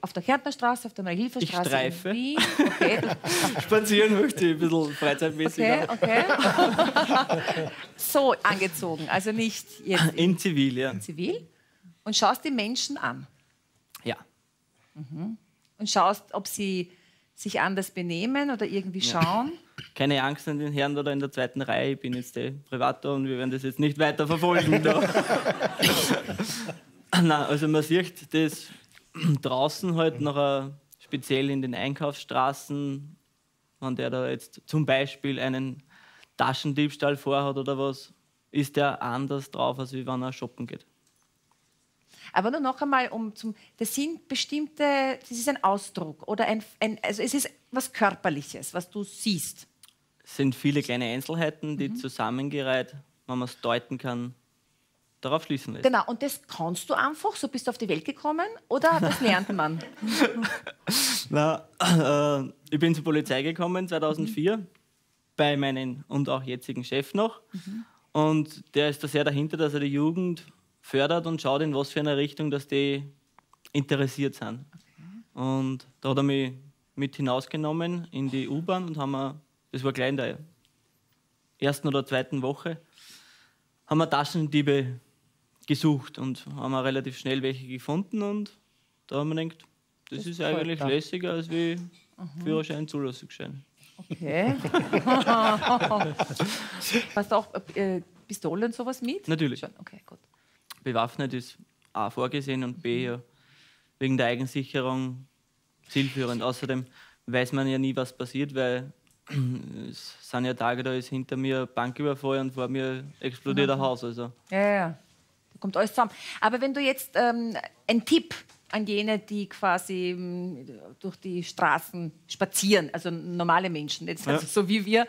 auf der Kärntner Straße, auf der Marie-Hilfer-Straße. Ich streife. in Wien. Okay, Spazieren möchte ich ein bisschen freizeitmäßig. okay, okay. so angezogen, also nicht jetzt In Zivil, ja. zivil. Und schaust die Menschen an. Und schaust, ob sie sich anders benehmen oder irgendwie schauen. Keine Angst an den Herren oder in der zweiten Reihe. Ich bin jetzt der Privator und wir werden das jetzt nicht weiter verfolgen. Nein, also man sieht das draußen halt nachher speziell in den Einkaufsstraßen, wenn der da jetzt zum Beispiel einen Taschendiebstahl vorhat oder was, ist der anders drauf, als wenn er shoppen geht. Aber nur noch einmal, um zum, das sind bestimmte, das ist ein Ausdruck oder ein, ein also es ist was Körperliches, was du siehst. Es sind viele kleine Einzelheiten, die zusammengereiht, wenn man es deuten kann, darauf schließen lässt. Genau, und das kannst du einfach, so bist du auf die Welt gekommen oder das lernt man? Na, äh, ich bin zur Polizei gekommen 2004 bei meinem und auch jetzigen Chef noch. Und der ist da sehr dahinter, dass er die Jugend fördert und schaut, in was für eine Richtung, dass die interessiert sind. Und da hat er mich mit hinausgenommen in die U-Bahn und haben wir, das war gleich in der ersten oder zweiten Woche, haben wir Taschendiebe gesucht und haben wir relativ schnell welche gefunden und da haben wir gedacht, das, Das ist eigentlich da. lässiger als wie Führerschein, Zulassungsschein. Okay. Hast du auch äh, Pistole und sowas mit? Natürlich. Schon. Okay, gut. Bewaffnet ist A vorgesehen und B ja wegen der Eigensicherung zielführend. Außerdem weiß man ja nie, was passiert, weil es sind ja Tage, da ist hinter mir Banküberfall und vor mir explodiert ein Haus. Also Ja, ja, ja. Da kommt alles zusammen. Aber wenn du jetzt ähm, ein Tipp an jene, die quasi ähm, durch die Straßen spazieren, also normale Menschen, jetzt Ja. also so wie wir,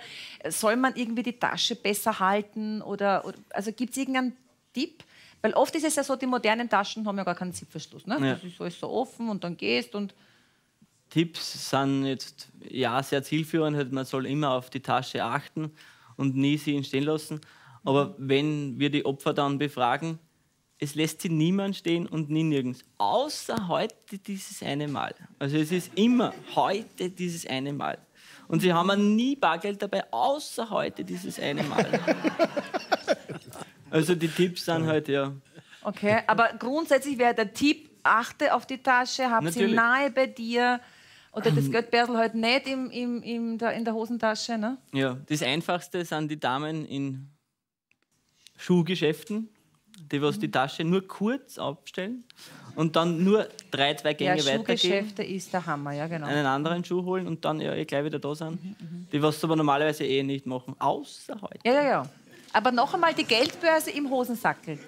soll man irgendwie die Tasche besser halten oder, oder also gibt es irgendeinen Tipp? Weil oft ist es ja so, die modernen Taschen haben ja gar keinen Zipfelschluss. Ne? Ja. Das ist alles so offen und dann gehst und Tipps sind jetzt ja sehr zielführend. halt, Man soll immer auf die Tasche achten und nie sie entstehen lassen. Aber wenn wir die Opfer dann befragen, es lässt sie niemand stehen und nie nirgends. Außer heute dieses eine Mal. Also es ist immer heute dieses eine Mal. Und sie haben nie Bargeld dabei, außer heute dieses eine Mal. Also die Tipps sind halt ja. Okay, aber grundsätzlich wäre der Tipp, achte auf die Tasche, hab sie Natürlich. nahe bei dir. Oder das Geldbeutel halt nicht im, im, im, der, in der Hosentasche. Ne? Ja, das Einfachste sind die Damen in Schuhgeschäften, die was die Tasche nur kurz abstellen und dann nur drei, zwei Ja, Gänge weitergehen, Schuhgeschäfte ist der Hammer, ja genau. einen anderen Schuh holen und dann ja eh gleich wieder da sind. Die was sie aber normalerweise eh nicht machen, außer heute. Ja, ja, ja. Aber noch einmal die Geldbörse im Hosensackel.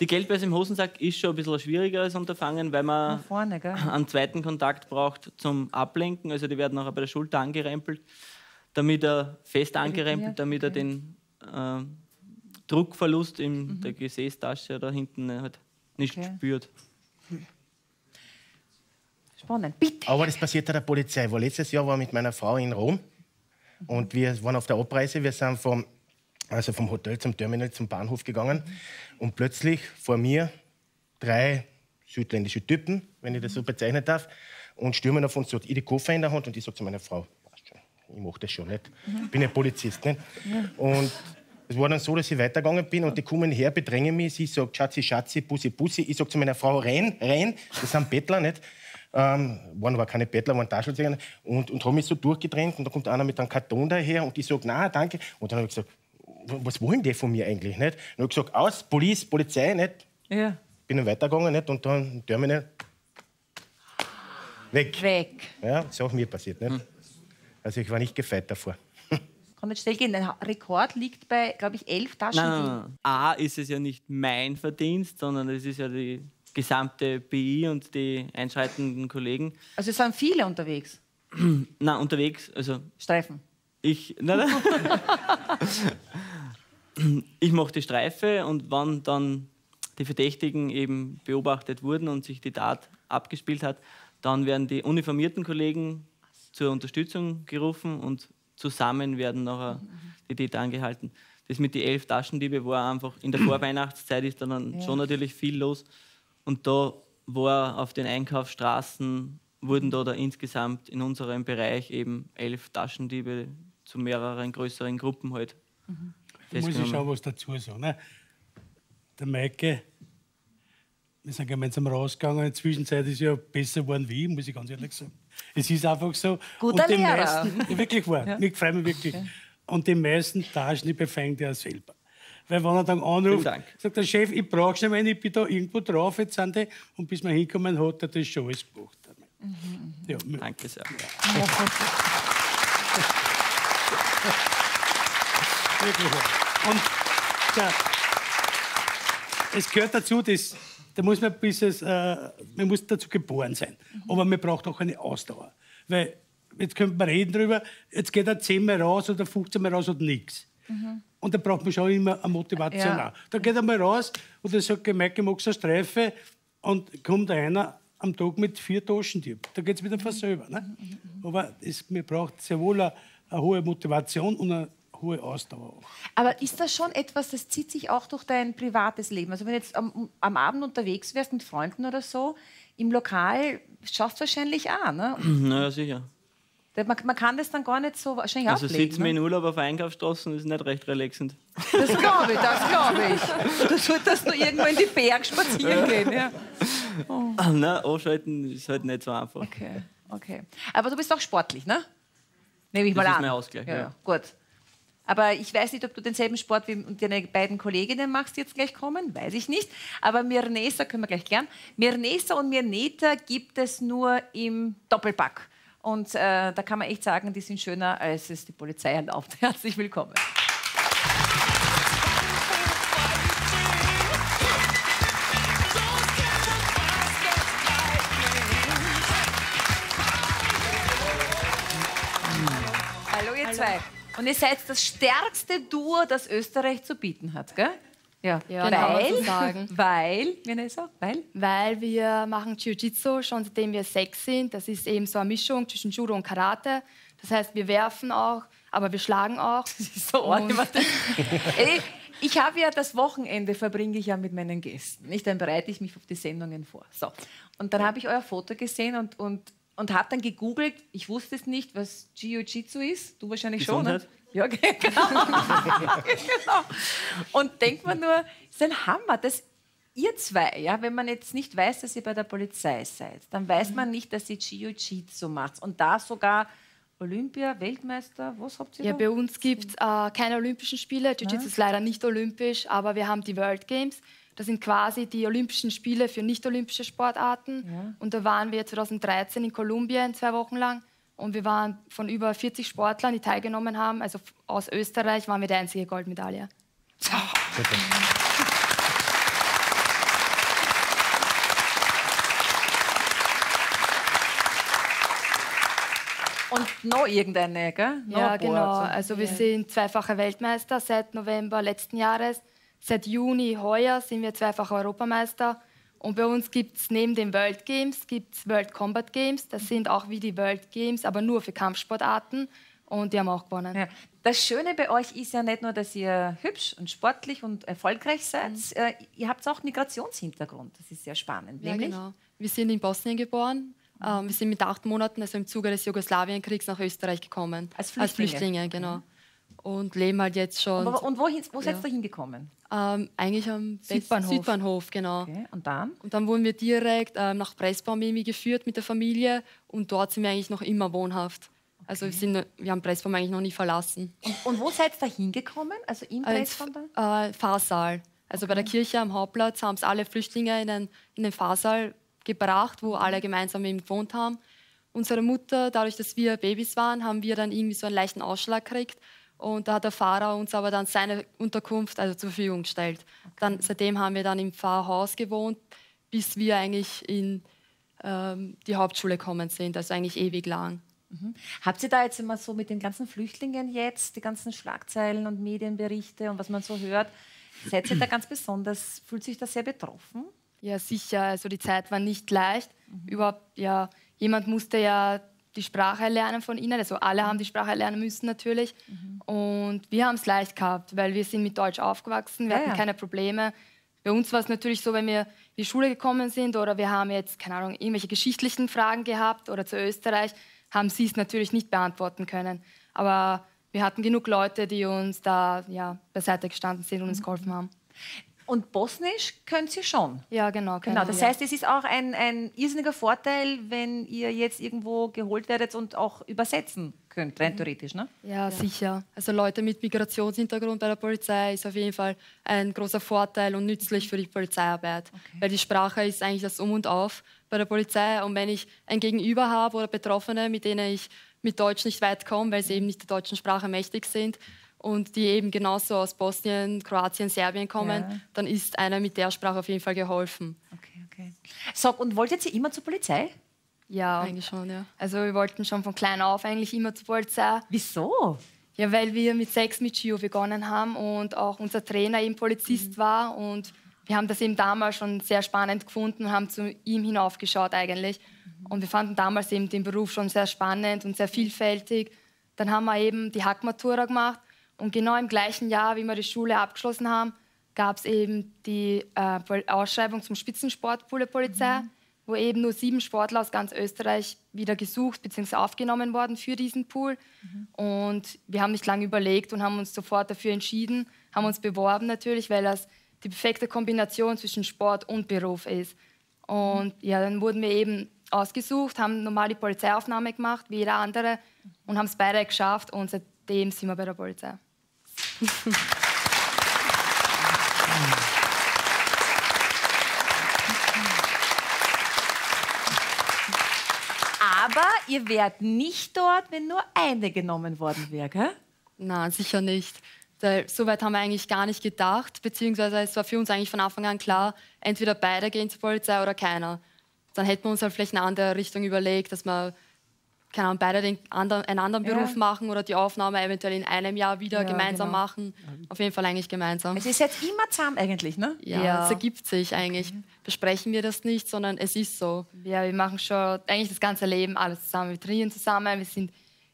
Die Geldbörse im Hosensack ist schon ein bisschen ein schwierigeres Unterfangen, weil man vorne, einen zweiten Kontakt braucht zum Ablenken. Also die werden nachher bei der Schulter angerempelt, damit er fest angerempelt, damit er den äh, Druckverlust in der Gesäßtasche da hinten halt nicht Okay. spürt. Spannend. Bitte. Aber das passiert bei der Polizei. Weil letztes Jahr war ich mit meiner Frau in Rom und wir waren auf der Abreise. Wir sind vom, also vom Hotel zum Terminal zum Bahnhof gegangen und plötzlich vor mir drei südländische Typen, wenn ich das so bezeichnen darf, und stürmen auf uns so. Ich die Koffer in der Hand und ich sage zu meiner Frau, ich mache das schon nicht. Ich bin ein Polizist. Nicht? Und es war dann so, dass ich weitergegangen bin und die kommen her, bedrängen mich. Sie sagt, Schatzi, Schatzi, Bussi, Bussi. Ich sage zu meiner Frau, renn, renn. Das sind Bettler, nicht? Ähm, waren aber keine Bettler, waren Taschenzeiger. Und, und haben mich so durchgedrängt. Und da kommt einer mit einem Karton daher und ich sage, na, danke. Und dann habe ich gesagt, was wollen die von mir eigentlich? Nicht? Und dann habe ich gesagt, aus, Police, Polizei, nicht? Ja. Bin dann weitergegangen nicht? und dann im Terminal weg. Weg. Ja, das ist auch mir passiert. Nicht? Also ich war nicht gefeit davor. Kann nicht schnell gehen. Der Rekord liegt bei, glaube ich, elf Taschen. Nein, nein, nein. A ist es ja nicht mein Verdienst, sondern es ist ja die gesamte BI und die einschreitenden Kollegen. Also es sind viele unterwegs. Na, unterwegs, also Streifen. Ich, nein, nein. ich mache die Streife und wann dann die Verdächtigen eben beobachtet wurden und sich die Tat abgespielt hat, dann werden die uniformierten Kollegen zur Unterstützung gerufen und zusammen werden nachher die Täter angehalten. Das mit den elf Taschendiebe war einfach, in der Vorweihnachtszeit ist dann schon natürlich viel los. Und da war auf den Einkaufsstraßen, wurden da, da insgesamt in unserem Bereich eben elf Taschendiebe zu mehreren größeren Gruppen halt. Da muss ich schon was dazu sagen. Ne? Der Maike, wir sind gemeinsam rausgegangen. In der Zwischenzeit ist ja besser geworden wie ich, muss ich ganz ehrlich sagen. Es ist einfach so. Guter Und die Lehrer. Meisten, ja, wirklich wahr. Mich freut mich wirklich. Und die meisten Taschendiebe fängt er selber. Weil wenn er dann anruft, Dank. sagt der Chef, ich brauche schnell, wenn ich bin da irgendwo drauf, jetzt sind die. Und bis man hinkommen hat, hat er das schon alles gemacht. Ja, Danke sehr. Wirklich wahr. Und ja, es gehört dazu, dass, da muss man, bis es, äh, man muss dazu geboren sein. Aber man braucht auch eine Ausdauer. Weil, jetzt könnte man reden darüber, jetzt geht er 10 Mal raus oder 15 Mal raus und nichts. Und da braucht man schon immer eine Motivation Ja. auch. Da geht er mal raus und er sagt, Mike, ich mag so eine Streife und kommt einer am Tag mit vier Taschendieben. Da geht es wieder von selber. Ne? Aber es, man braucht sehr wohl eine, eine hohe Motivation und eine hohe Ausdauer auch. Aber ist das schon etwas, das zieht sich auch durch dein privates Leben? Also wenn du jetzt am, am Abend unterwegs wärst mit Freunden oder so, im Lokal schaffst du wahrscheinlich auch, ne? Naja, sicher. Man, man kann das dann gar nicht so wahrscheinlich Also ablegen. sitzen wir ne? in Urlaub auf Einkaufsstraßen, das ist nicht recht relaxend. Das glaube ich, das glaube ich. Du solltest nur irgendwo in die Berge spazieren gehen. Ja. Nein, anschalten ist halt nicht so einfach. Okay, okay. Aber du bist auch sportlich, ne? Nehme ich Das mal ist an. mein Ausgleich, Ja, ja. ja. Gut. Aber ich weiß nicht, ob du denselben Sport wie deine beiden Kolleginnen machst, die jetzt gleich kommen. Weiß ich nicht. Aber Mirnesa können wir gleich klären. Mirnesa und Mirneta gibt es nur im Doppelpack. Und äh, da kann man echt sagen, die sind schöner, als es die Polizei erlaubt. Herzlich willkommen. Und ihr seid das stärkste Duo, das Österreich zu bieten hat, gell? Ja, Ja, weil, so sagen. weil, Vanessa, weil? Weil wir machen Jiu-Jitsu schon seitdem wir sechs sind. Das ist eben so eine Mischung zwischen Judo und Karate. Das heißt, wir werfen auch, aber wir schlagen auch. Das ist so ordentlich. Ey, ich habe ja das Wochenende verbringe ich ja mit meinen Gästen. Nicht dann bereite ich mich auf die Sendungen vor. So. Und dann habe ich euer Foto gesehen und, und, und habe dann gegoogelt. Ich wusste es nicht, was Jiu-Jitsu ist. Du wahrscheinlich schon. Ne? Gesundheit. Ja, genau. genau. Und denkt man nur, das ist ein Hammer. Das, ihr zwei, ja, wenn man jetzt nicht weiß, dass ihr bei der Polizei seid, dann weiß man nicht, dass ihr Jiu-Jitsu macht. Und da sogar Olympia, Weltmeister, was habt ihr Ja, da? bei uns gibt es äh, keine Olympischen Spiele. Jiu-Jitsu ist leider nicht olympisch, aber wir haben die World Games. Das sind quasi die Olympischen Spiele für nicht-olympische Sportarten. Und da waren wir 2013 in Kolumbien zwei Wochen lang. Und wir waren von über 40 Sportlern, die teilgenommen haben. Also aus Österreich waren wir die einzige Goldmedaille. Und noch irgendeine, gell? Noch Ja, genau. So. Also wir sind zweifache Weltmeister seit November letzten Jahres. Seit Juni heuer sind wir zweifache Europameister. Und bei uns gibt es neben den World Games gibt's World Combat Games. Das sind auch wie die World Games, aber nur für Kampfsportarten. Und die haben auch gewonnen. Ja. Das Schöne bei euch ist ja nicht nur, dass ihr hübsch und sportlich und erfolgreich seid, äh, ihr habt auch Migrationshintergrund. Das ist sehr spannend. Ja, genau. Wir sind in Bosnien geboren. Ähm, wir sind mit acht Monaten, also im Zuge des Jugoslawienkriegs, nach Österreich gekommen. Als Flüchtlinge? Flüchtlinge, genau. Und leben halt jetzt schon. Und, und wohin, wo seid ihr Ja. da hingekommen? Ähm, eigentlich am Südbahnhof. Südbahnhof, genau. Okay. Und dann? Und dann wurden wir direkt ähm, nach Pressbaum irgendwie geführt mit der Familie und dort sind wir eigentlich noch immer wohnhaft. Also wir, sind, wir haben Pressbaum eigentlich noch nie verlassen. Und, und wo seid ihr da hingekommen? Also im Äh, Pressbaum dann? äh, Pfarrsaal. Also bei der Kirche am Hauptplatz haben es alle Flüchtlinge in den, in den Pfarrsaal gebracht, wo alle gemeinsam eben gewohnt haben. Unsere Mutter, dadurch, dass wir Babys waren, haben wir dann irgendwie so einen leichten Ausschlag gekriegt. Und da hat der Pfarrer uns aber dann seine Unterkunft also zur Verfügung gestellt. Dann, seitdem haben wir dann im Pfarrhaus gewohnt, bis wir eigentlich in ähm, die Hauptschule gekommen sind, also eigentlich ewig lang. Mhm. Habt ihr da jetzt immer so mit den ganzen Flüchtlingen jetzt, die ganzen Schlagzeilen und Medienberichte und was man so hört, seid ihr da ganz besonders, fühlt sich das sehr betroffen? Ja, sicher. Also die Zeit war nicht leicht. Überhaupt, ja, jemand musste ja die Sprache lernen von ihnen. Also alle haben die Sprache lernen müssen natürlich. Und wir haben es leicht gehabt, weil wir sind mit Deutsch aufgewachsen. Wir Ja, hatten ja. keine Probleme. Bei uns war es natürlich so, wenn wir in die Schule gekommen sind oder wir haben jetzt, keine Ahnung, irgendwelche geschichtlichen Fragen gehabt oder zu Österreich, haben sie es natürlich nicht beantworten können. Aber wir hatten genug Leute, die uns da ja, beiseite gestanden sind und uns geholfen haben. Und Bosnisch könnt ihr schon? Ja, genau. können Genau, das wir. heißt, es ist auch ein, ein irrsinniger Vorteil, wenn ihr jetzt irgendwo geholt werdet und auch übersetzen könnt, rein theoretisch, ne? Ja, sicher. Also Leute mit Migrationshintergrund bei der Polizei ist auf jeden Fall ein großer Vorteil und nützlich für die Polizeiarbeit. Weil die Sprache ist eigentlich das Um und Auf bei der Polizei. Und wenn ich ein Gegenüber habe oder Betroffene, mit denen ich mit Deutsch nicht weit komme, weil sie eben nicht der deutschen Sprache mächtig sind und die eben genauso aus Bosnien, Kroatien, Serbien kommen, Ja. dann ist einer mit der Sprache auf jeden Fall geholfen. Okay, okay. Sag, und wolltet ihr immer zur Polizei? Ja, Eigentlich schon, ja. Also wir wollten schon von klein auf eigentlich immer zur Polizei. Wieso? Ja, weil wir mit sechs mit Gio begonnen haben und auch unser Trainer eben Polizist war und wir haben das eben damals schon sehr spannend gefunden und haben zu ihm hinaufgeschaut eigentlich. Und wir fanden damals eben den Beruf schon sehr spannend und sehr vielfältig. Dann haben wir eben die Hackmatura gemacht und genau im gleichen Jahr, wie wir die Schule abgeschlossen haben, gab es eben die äh, Ausschreibung zum Spitzensportpool der Polizei. wo eben nur sieben Sportler aus ganz Österreich wieder gesucht bzw. aufgenommen worden für diesen Pool. Mhm. Und wir haben nicht lange überlegt und haben uns sofort dafür entschieden, haben uns beworben natürlich, weil das die perfekte Kombination zwischen Sport und Beruf ist. Und ja, dann wurden wir eben ausgesucht, haben normal die Polizeiaufnahme gemacht, wie jeder andere, und haben es beide geschafft. Und seitdem sind wir bei der Polizei. Aber ihr wärt nicht dort, wenn nur eine genommen worden wäre, gell? Nein, sicher nicht. So weit haben wir eigentlich gar nicht gedacht, beziehungsweise es war für uns eigentlich von Anfang an klar, entweder beide gehen zur Polizei oder keiner. Dann hätten wir uns halt vielleicht eine andere Richtung überlegt, dass wir keine Ahnung, beide den anderen, einen anderen ja. Beruf machen oder die Aufnahme eventuell in einem Jahr wieder ja, gemeinsam genau. machen. Auf jeden Fall eigentlich gemeinsam. Es ist jetzt immer zusammen eigentlich, ne? Ja, ja. es ergibt sich eigentlich. Besprechen wir das nicht, sondern es ist so. Ja, wir machen schon eigentlich das ganze Leben alles zusammen. Wir trainieren zusammen, wir sind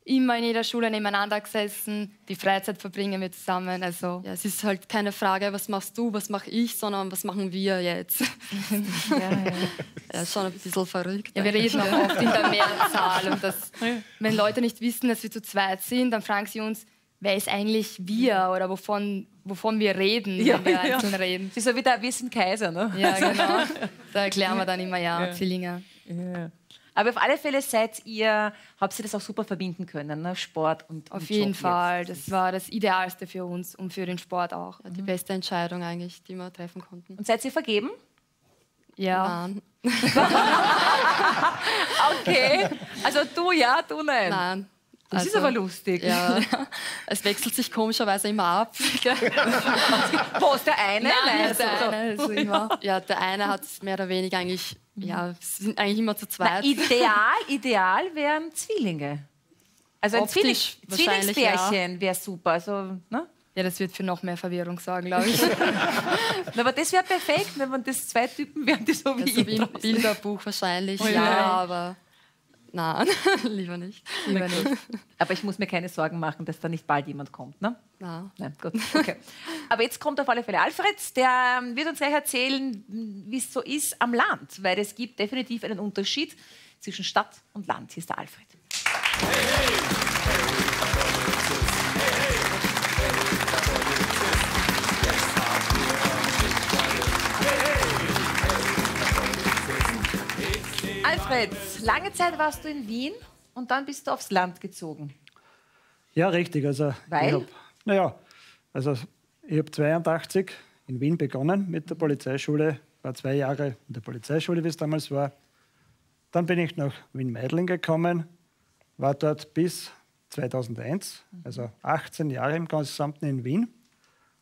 immer in jeder Schule nebeneinander gesessen, die Freizeit verbringen wir zusammen. Also ja, es ist halt keine Frage, was machst du, was mache ich, sondern was machen wir jetzt. ja, ja. ja, ist schon ein bisschen verrückt. Ja, wir reden auch oft in der Mehrzahl. Und das, wenn Leute nicht wissen, dass wir zu zweit sind, dann fragen sie uns, wer ist eigentlich wir oder wovon, wovon wir reden, ja, wenn wir einzeln reden. Sie so wie der Wir sind Kaiser, ne? Ja, genau. Da erklären wir dann immer, ja, Zwillinge. Ja. Aber auf alle Fälle seid ihr, habt ihr das auch super verbinden können, ne? Sport und Auf und jeden Fall, jetzt. das war das Idealste für uns und für den Sport auch. Ja, die mhm. beste Entscheidung eigentlich, die wir treffen konnten. Und seid ihr vergeben? Ja. Nein. okay, also du ja, du nein. Nein. Das also, ist aber lustig. Ja, es wechselt sich komischerweise immer ab. Ist der eine? Nein, der, eine also immer, ja, der eine hat es mehr oder weniger eigentlich, ja, sind eigentlich immer zu zweit. Na, ideal, ideal wären Zwillinge. Also ein Zwilling, Zwillingspärchen ja. wäre super. Also, ne? Ja, das wird für noch mehr Verwirrung sorgen, glaube ich. aber das wäre perfekt, wenn das zwei Typen wären, die so wie, also wie ein Bilderbuch wahrscheinlich. Oh, ja, ja, aber Nein, lieber nicht. Lieber nicht. Aber ich muss mir keine Sorgen machen, dass da nicht bald jemand kommt, ne? Nein. Nein, gut. Okay. Aber jetzt kommt auf alle Fälle Alfred, der ähm, wird uns gleich erzählen, wie es so ist am Land, weil es gibt definitiv einen Unterschied zwischen Stadt und Land. Hier ist der Alfred. Hey, hey. Alfred, lange Zeit warst du in Wien und dann bist du aufs Land gezogen. Ja, richtig. Also, Weil? naja, also ich habe 82 in Wien begonnen mit der Polizeischule, war zwei Jahre in der Polizeischule, wie es damals war. Dann bin ich nach Wien-Meidling gekommen, war dort bis 2001, also 18 Jahre im Gesamten in Wien.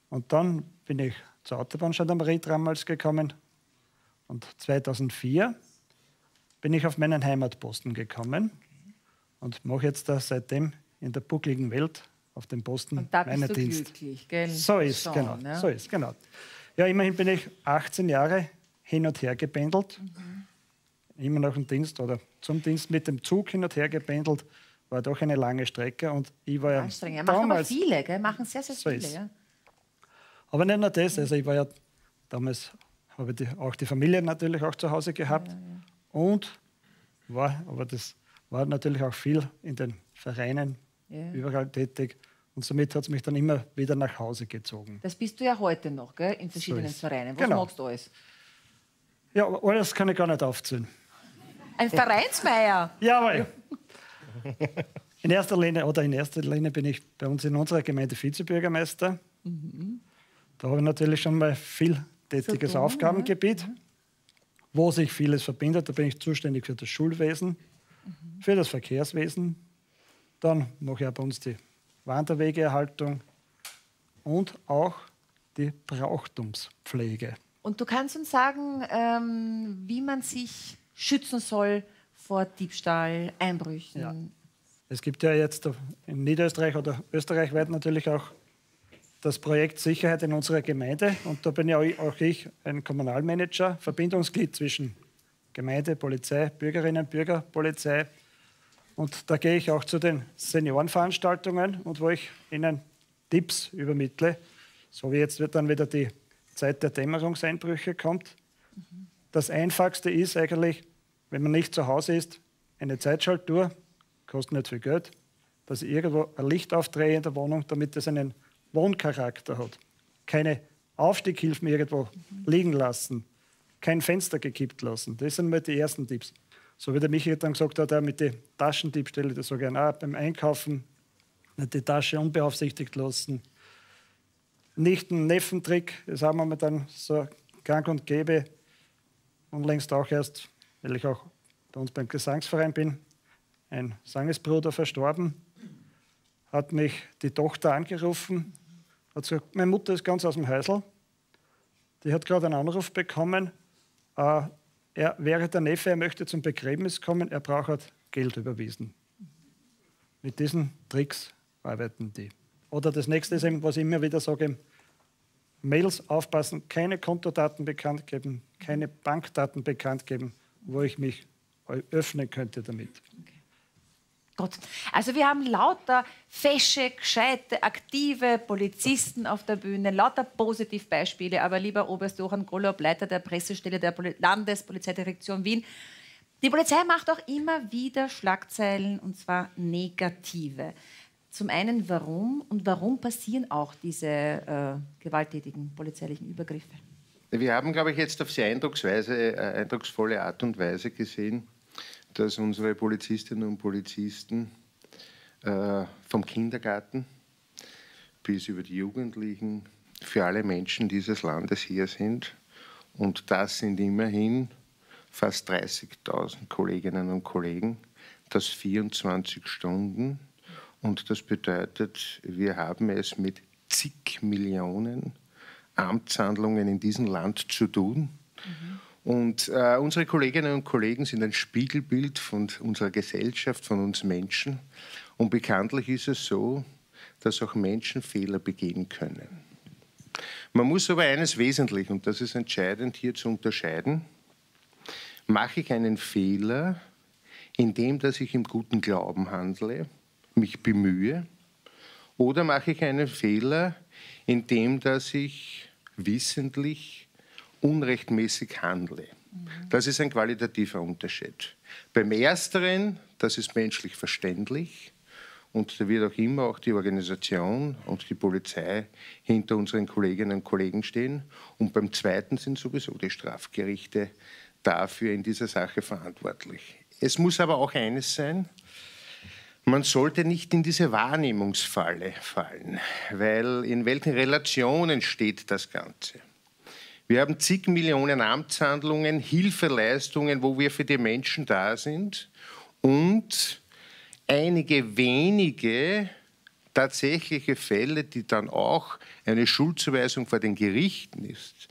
Und dann bin ich zur Autobahngendarmerie damals gekommen. Und 2004 bin ich auf meinen Heimatposten gekommen und mache jetzt da seitdem in der buckligen Welt auf dem Posten und da bist meinen du Dienst. Glücklich, gell? So ist Schon, genau. Ja? So ist genau. Ja, immerhin bin ich 18 Jahre hin und her gependelt, mhm. immer noch im Dienst oder zum Dienst mit dem Zug hin und her gependelt. War doch eine lange Strecke und ich war ja Anstrengend. Ja, machen aber viele, gell? machen sehr, sehr so viele. Ja. Aber nicht nur das, also ich war ja damals habe ich die, auch die Familie natürlich auch zu Hause gehabt. Ja, und war, aber das war natürlich auch viel in den Vereinen, ja. überall tätig. Und somit hat es mich dann immer wieder nach Hause gezogen. Das bist du ja heute noch, gell? in verschiedenen so Vereinen. Was genau. machst du alles? Ja, alles kann ich gar nicht aufzählen. Ein Vereinsmeier? Jawohl. In erster Linie oder in erster Linie bin ich bei uns in unserer Gemeinde Vizebürgermeister. Mhm. Da habe ich natürlich schon mal viel tätiges so Aufgabengebiet. Ja. Wo sich vieles verbindet. Da bin ich zuständig für das Schulwesen, mhm. für das Verkehrswesen. Dann mache ich auch bei uns die Wanderwegeerhaltung und auch die Brauchtumspflege. Und du kannst uns sagen, ähm, wie man sich schützen soll vor Diebstahl, Einbrüchen? Ja. Es gibt ja jetzt in Niederösterreich oder österreichweit natürlich auch das Projekt Sicherheit in unserer Gemeinde. Und da bin ja auch ich ein Kommunalmanager, Verbindungsglied zwischen Gemeinde, Polizei, Bürgerinnen Bürger, Polizei. Und da gehe ich auch zu den Seniorenveranstaltungen und wo ich ihnen Tipps übermittle, so wie jetzt wird dann wieder die Zeit der Dämmerungseinbrüche kommt. Das Einfachste ist eigentlich, wenn man nicht zu Hause ist, eine Zeitschaltuhr, kostet nicht viel Geld, dass ich irgendwo ein Licht aufdrehe in der Wohnung, damit es einen Wohncharakter hat. Keine Aufstieghilfen irgendwo liegen lassen, kein Fenster gekippt lassen. Das sind mal die ersten Tipps. So wie der Michael dann gesagt hat, mit den Taschendiebstählen, das sage ich auch, beim Einkaufen nicht die Tasche unbeaufsichtigt lassen. Nicht ein Neffentrick, das haben wir dann so gang und gäbe. Und längst auch erst, weil ich auch bei uns beim Gesangsverein bin, ein Sangesbruder verstorben, hat mich die Tochter angerufen, hat gesagt, meine Mutter ist ganz aus dem Häusl. Die hat gerade einen Anruf bekommen, äh, er wäre der Neffe, er möchte zum Begräbnis kommen, er braucht Geld überwiesen. Mit diesen Tricks arbeiten die. Oder das nächste ist eben, was ich immer wieder sage, Mails aufpassen, keine Kontodaten bekannt geben, keine Bankdaten bekannt geben, wo ich mich öffnen könnte damit. Gut. Also wir haben lauter fesche, gescheite, aktive Polizisten auf der Bühne, lauter Positivbeispiele. Aber lieber Oberst Johann Golob, Leiter der Pressestelle der Landespolizeidirektion Wien, die Polizei macht auch immer wieder Schlagzeilen, und zwar negative. Zum einen, warum und warum passieren auch diese äh, gewalttätigen polizeilichen Übergriffe? Wir haben, glaube ich, jetzt auf sehr eindrucksweise, äh, eindrucksvolle Art und Weise gesehen, dass unsere Polizistinnen und Polizisten äh, vom Kindergarten bis über die Jugendlichen für alle Menschen dieses Landes hier sind. Und das sind immerhin fast 30.000 Kolleginnen und Kollegen, das 24 Stunden. Und das bedeutet, wir haben es mit zig Millionen Amtshandlungen in diesem Land zu tun. Mhm. Und äh, unsere Kolleginnen und Kollegen sind ein Spiegelbild von unserer Gesellschaft, von uns Menschen. Und bekanntlich ist es so, dass auch Menschen Fehler begehen können. Man muss aber eines wesentlich, und das ist entscheidend hier zu unterscheiden, mache ich einen Fehler, indem dass ich im guten Glauben handle, mich bemühe, oder mache ich einen Fehler, indem dass ich wissentlich unrechtmäßig handle. Das ist ein qualitativer Unterschied. Beim Ersteren, das ist menschlich verständlich und da wird auch immer auch die Organisation und die Polizei hinter unseren Kolleginnen und Kollegen stehen. Und beim Zweiten sind sowieso die Strafgerichte dafür in dieser Sache verantwortlich. Es muss aber auch eines sein, man sollte nicht in diese Wahrnehmungsfalle fallen, weil in welchen Relationen steht das Ganze? Wir haben zig Millionen Amtshandlungen, Hilfeleistungen, wo wir für die Menschen da sind. Und einige wenige tatsächliche Fälle, die dann auch eine Schuldzuweisung vor den Gerichten ist.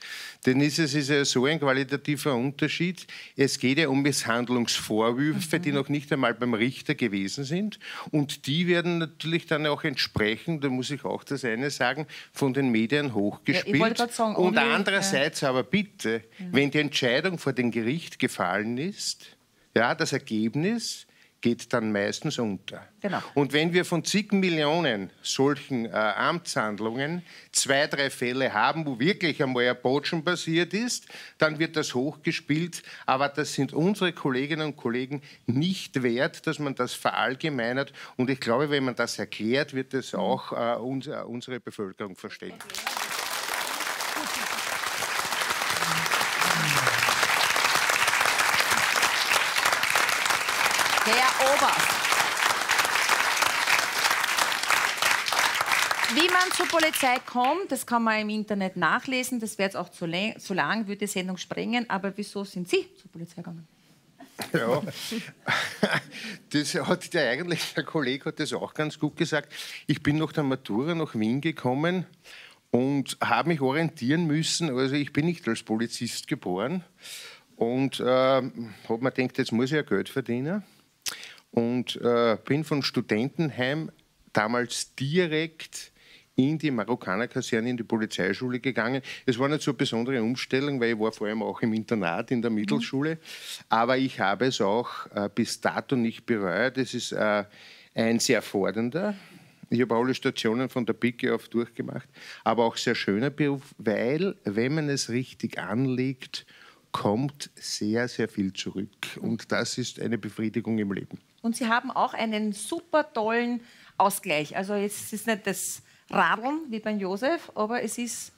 Denn ist es ist ja so ein qualitativer Unterschied. Es geht ja um Misshandlungsvorwürfe, mhm. die noch nicht einmal beim Richter gewesen sind. Und die werden natürlich dann auch entsprechend, da muss ich auch das eine sagen, von den Medien hochgespielt. Ja, sagen, Und andererseits aber bitte, ja. wenn die Entscheidung vor dem Gericht gefallen ist, ja, das Ergebnis geht dann meistens unter. Genau. Und wenn wir von zig Millionen solchen äh, Amtshandlungen zwei, drei Fälle haben, wo wirklich einmal ein Botschen passiert ist, dann wird das hochgespielt. Aber das sind unsere Kolleginnen und Kollegen nicht wert, dass man das verallgemeinert. Und ich glaube, wenn man das erklärt, wird es auch äh, uns, äh, unsere Bevölkerung verstehen. Herr Oberst. Man zur Polizei kommt, das kann man im Internet nachlesen. Das wäre jetzt auch zu, zu lang, würde die Sendung sprengen. Aber wieso sind Sie zur Polizei gegangen? Ja, das hat der eigentlich, der Kollege hat das auch ganz gut gesagt. Ich bin nach der Matura nach Wien gekommen und habe mich orientieren müssen. Also ich bin nicht als Polizist geboren und äh, habe mir gedacht, jetzt muss ich ja Geld verdienen und äh, bin von Studentenheim damals direkt in die Marokkanerkaserne, in die Polizeischule gegangen. Es war nicht so eine besondere Umstellung, weil ich war vor allem auch im Internat in der mhm. Mittelschule. Aber ich habe es auch äh, bis dato nicht bereut. Es ist äh, ein sehr fordernder, ich habe alle Stationen von der Pike auf durchgemacht, aber auch sehr schöner Beruf, weil, wenn man es richtig anlegt, kommt sehr, sehr viel zurück. Und das ist eine Befriedigung im Leben. Und Sie haben auch einen super tollen Ausgleich. Also es ist nicht das Radeln wie beim Josef, aber es ist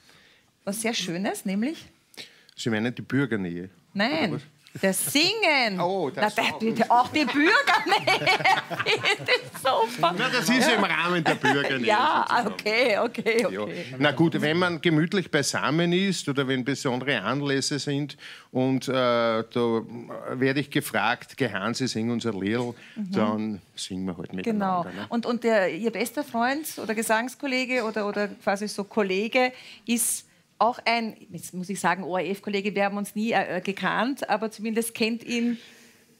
was sehr Schönes, nämlich? Sie meinen die Bürgernähe? Nein, das Singen. Oh, das Na, auch. bitte, auch die Bürgernähe. Super. Na, das ist im Rahmen der Bürgernähe. Ja, okay, okay, okay. Na gut, wenn man gemütlich beisammen ist oder wenn besondere Anlässe sind und äh, da werde ich gefragt, gehören Sie singen unser Lied, dann singen wir halt Genau. miteinander. Ne? Und, und der, Ihr bester Freund oder Gesangskollege oder, oder quasi so Kollege ist auch ein, jetzt muss ich sagen, ORF-Kollege, wir haben uns nie äh, gekannt, aber zumindest kennt ihn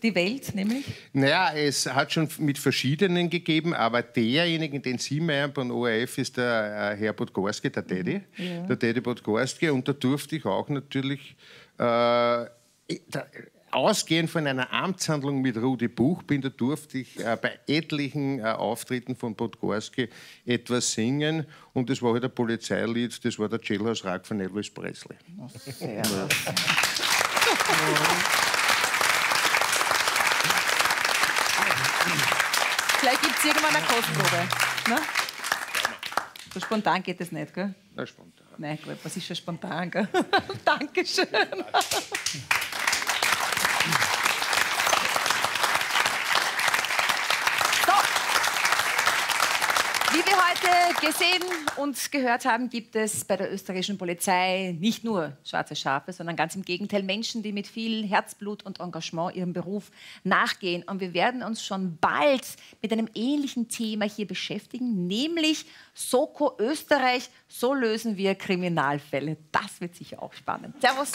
die Welt, nämlich? Naja, es hat schon mit verschiedenen gegeben, aber derjenige, den Sie meinen beim ORF, ist der äh, Herr Podgorski, der Teddy, Ja. der Teddy Podgorski. Und da durfte ich auch natürlich, äh, da, ausgehend von einer Amtshandlung mit Rudi Buchbinder, durfte ich äh, bei etlichen äh, Auftritten von Podgorski etwas singen. Und das war halt ein Polizeilied, das war der Jailhouse Rock von Elvis Presley. Sehr Vielleicht gibt es irgendwann eine Kostprobe. Ne? So spontan geht das nicht, gell? Na, spontan. Nein, gut, was ist schon spontan, gell? Dankeschön. So. Wie wir heute gesehen und gehört haben, gibt es bei der österreichischen Polizei nicht nur schwarze Schafe, sondern ganz im Gegenteil Menschen, die mit viel Herzblut und Engagement ihrem Beruf nachgehen. Und wir werden uns schon bald mit einem ähnlichen Thema hier beschäftigen, nämlich Soko Österreich. So lösen wir Kriminalfälle. Das wird sicher auch spannend. Servus.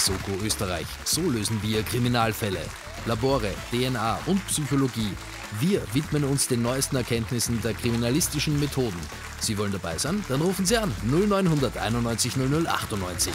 Soko Österreich. So lösen wir Kriminalfälle. Labore, DNA und Psychologie. Wir widmen uns den neuesten Erkenntnissen der kriminalistischen Methoden. Sie wollen dabei sein? Dann rufen Sie an 0900 91 00 98.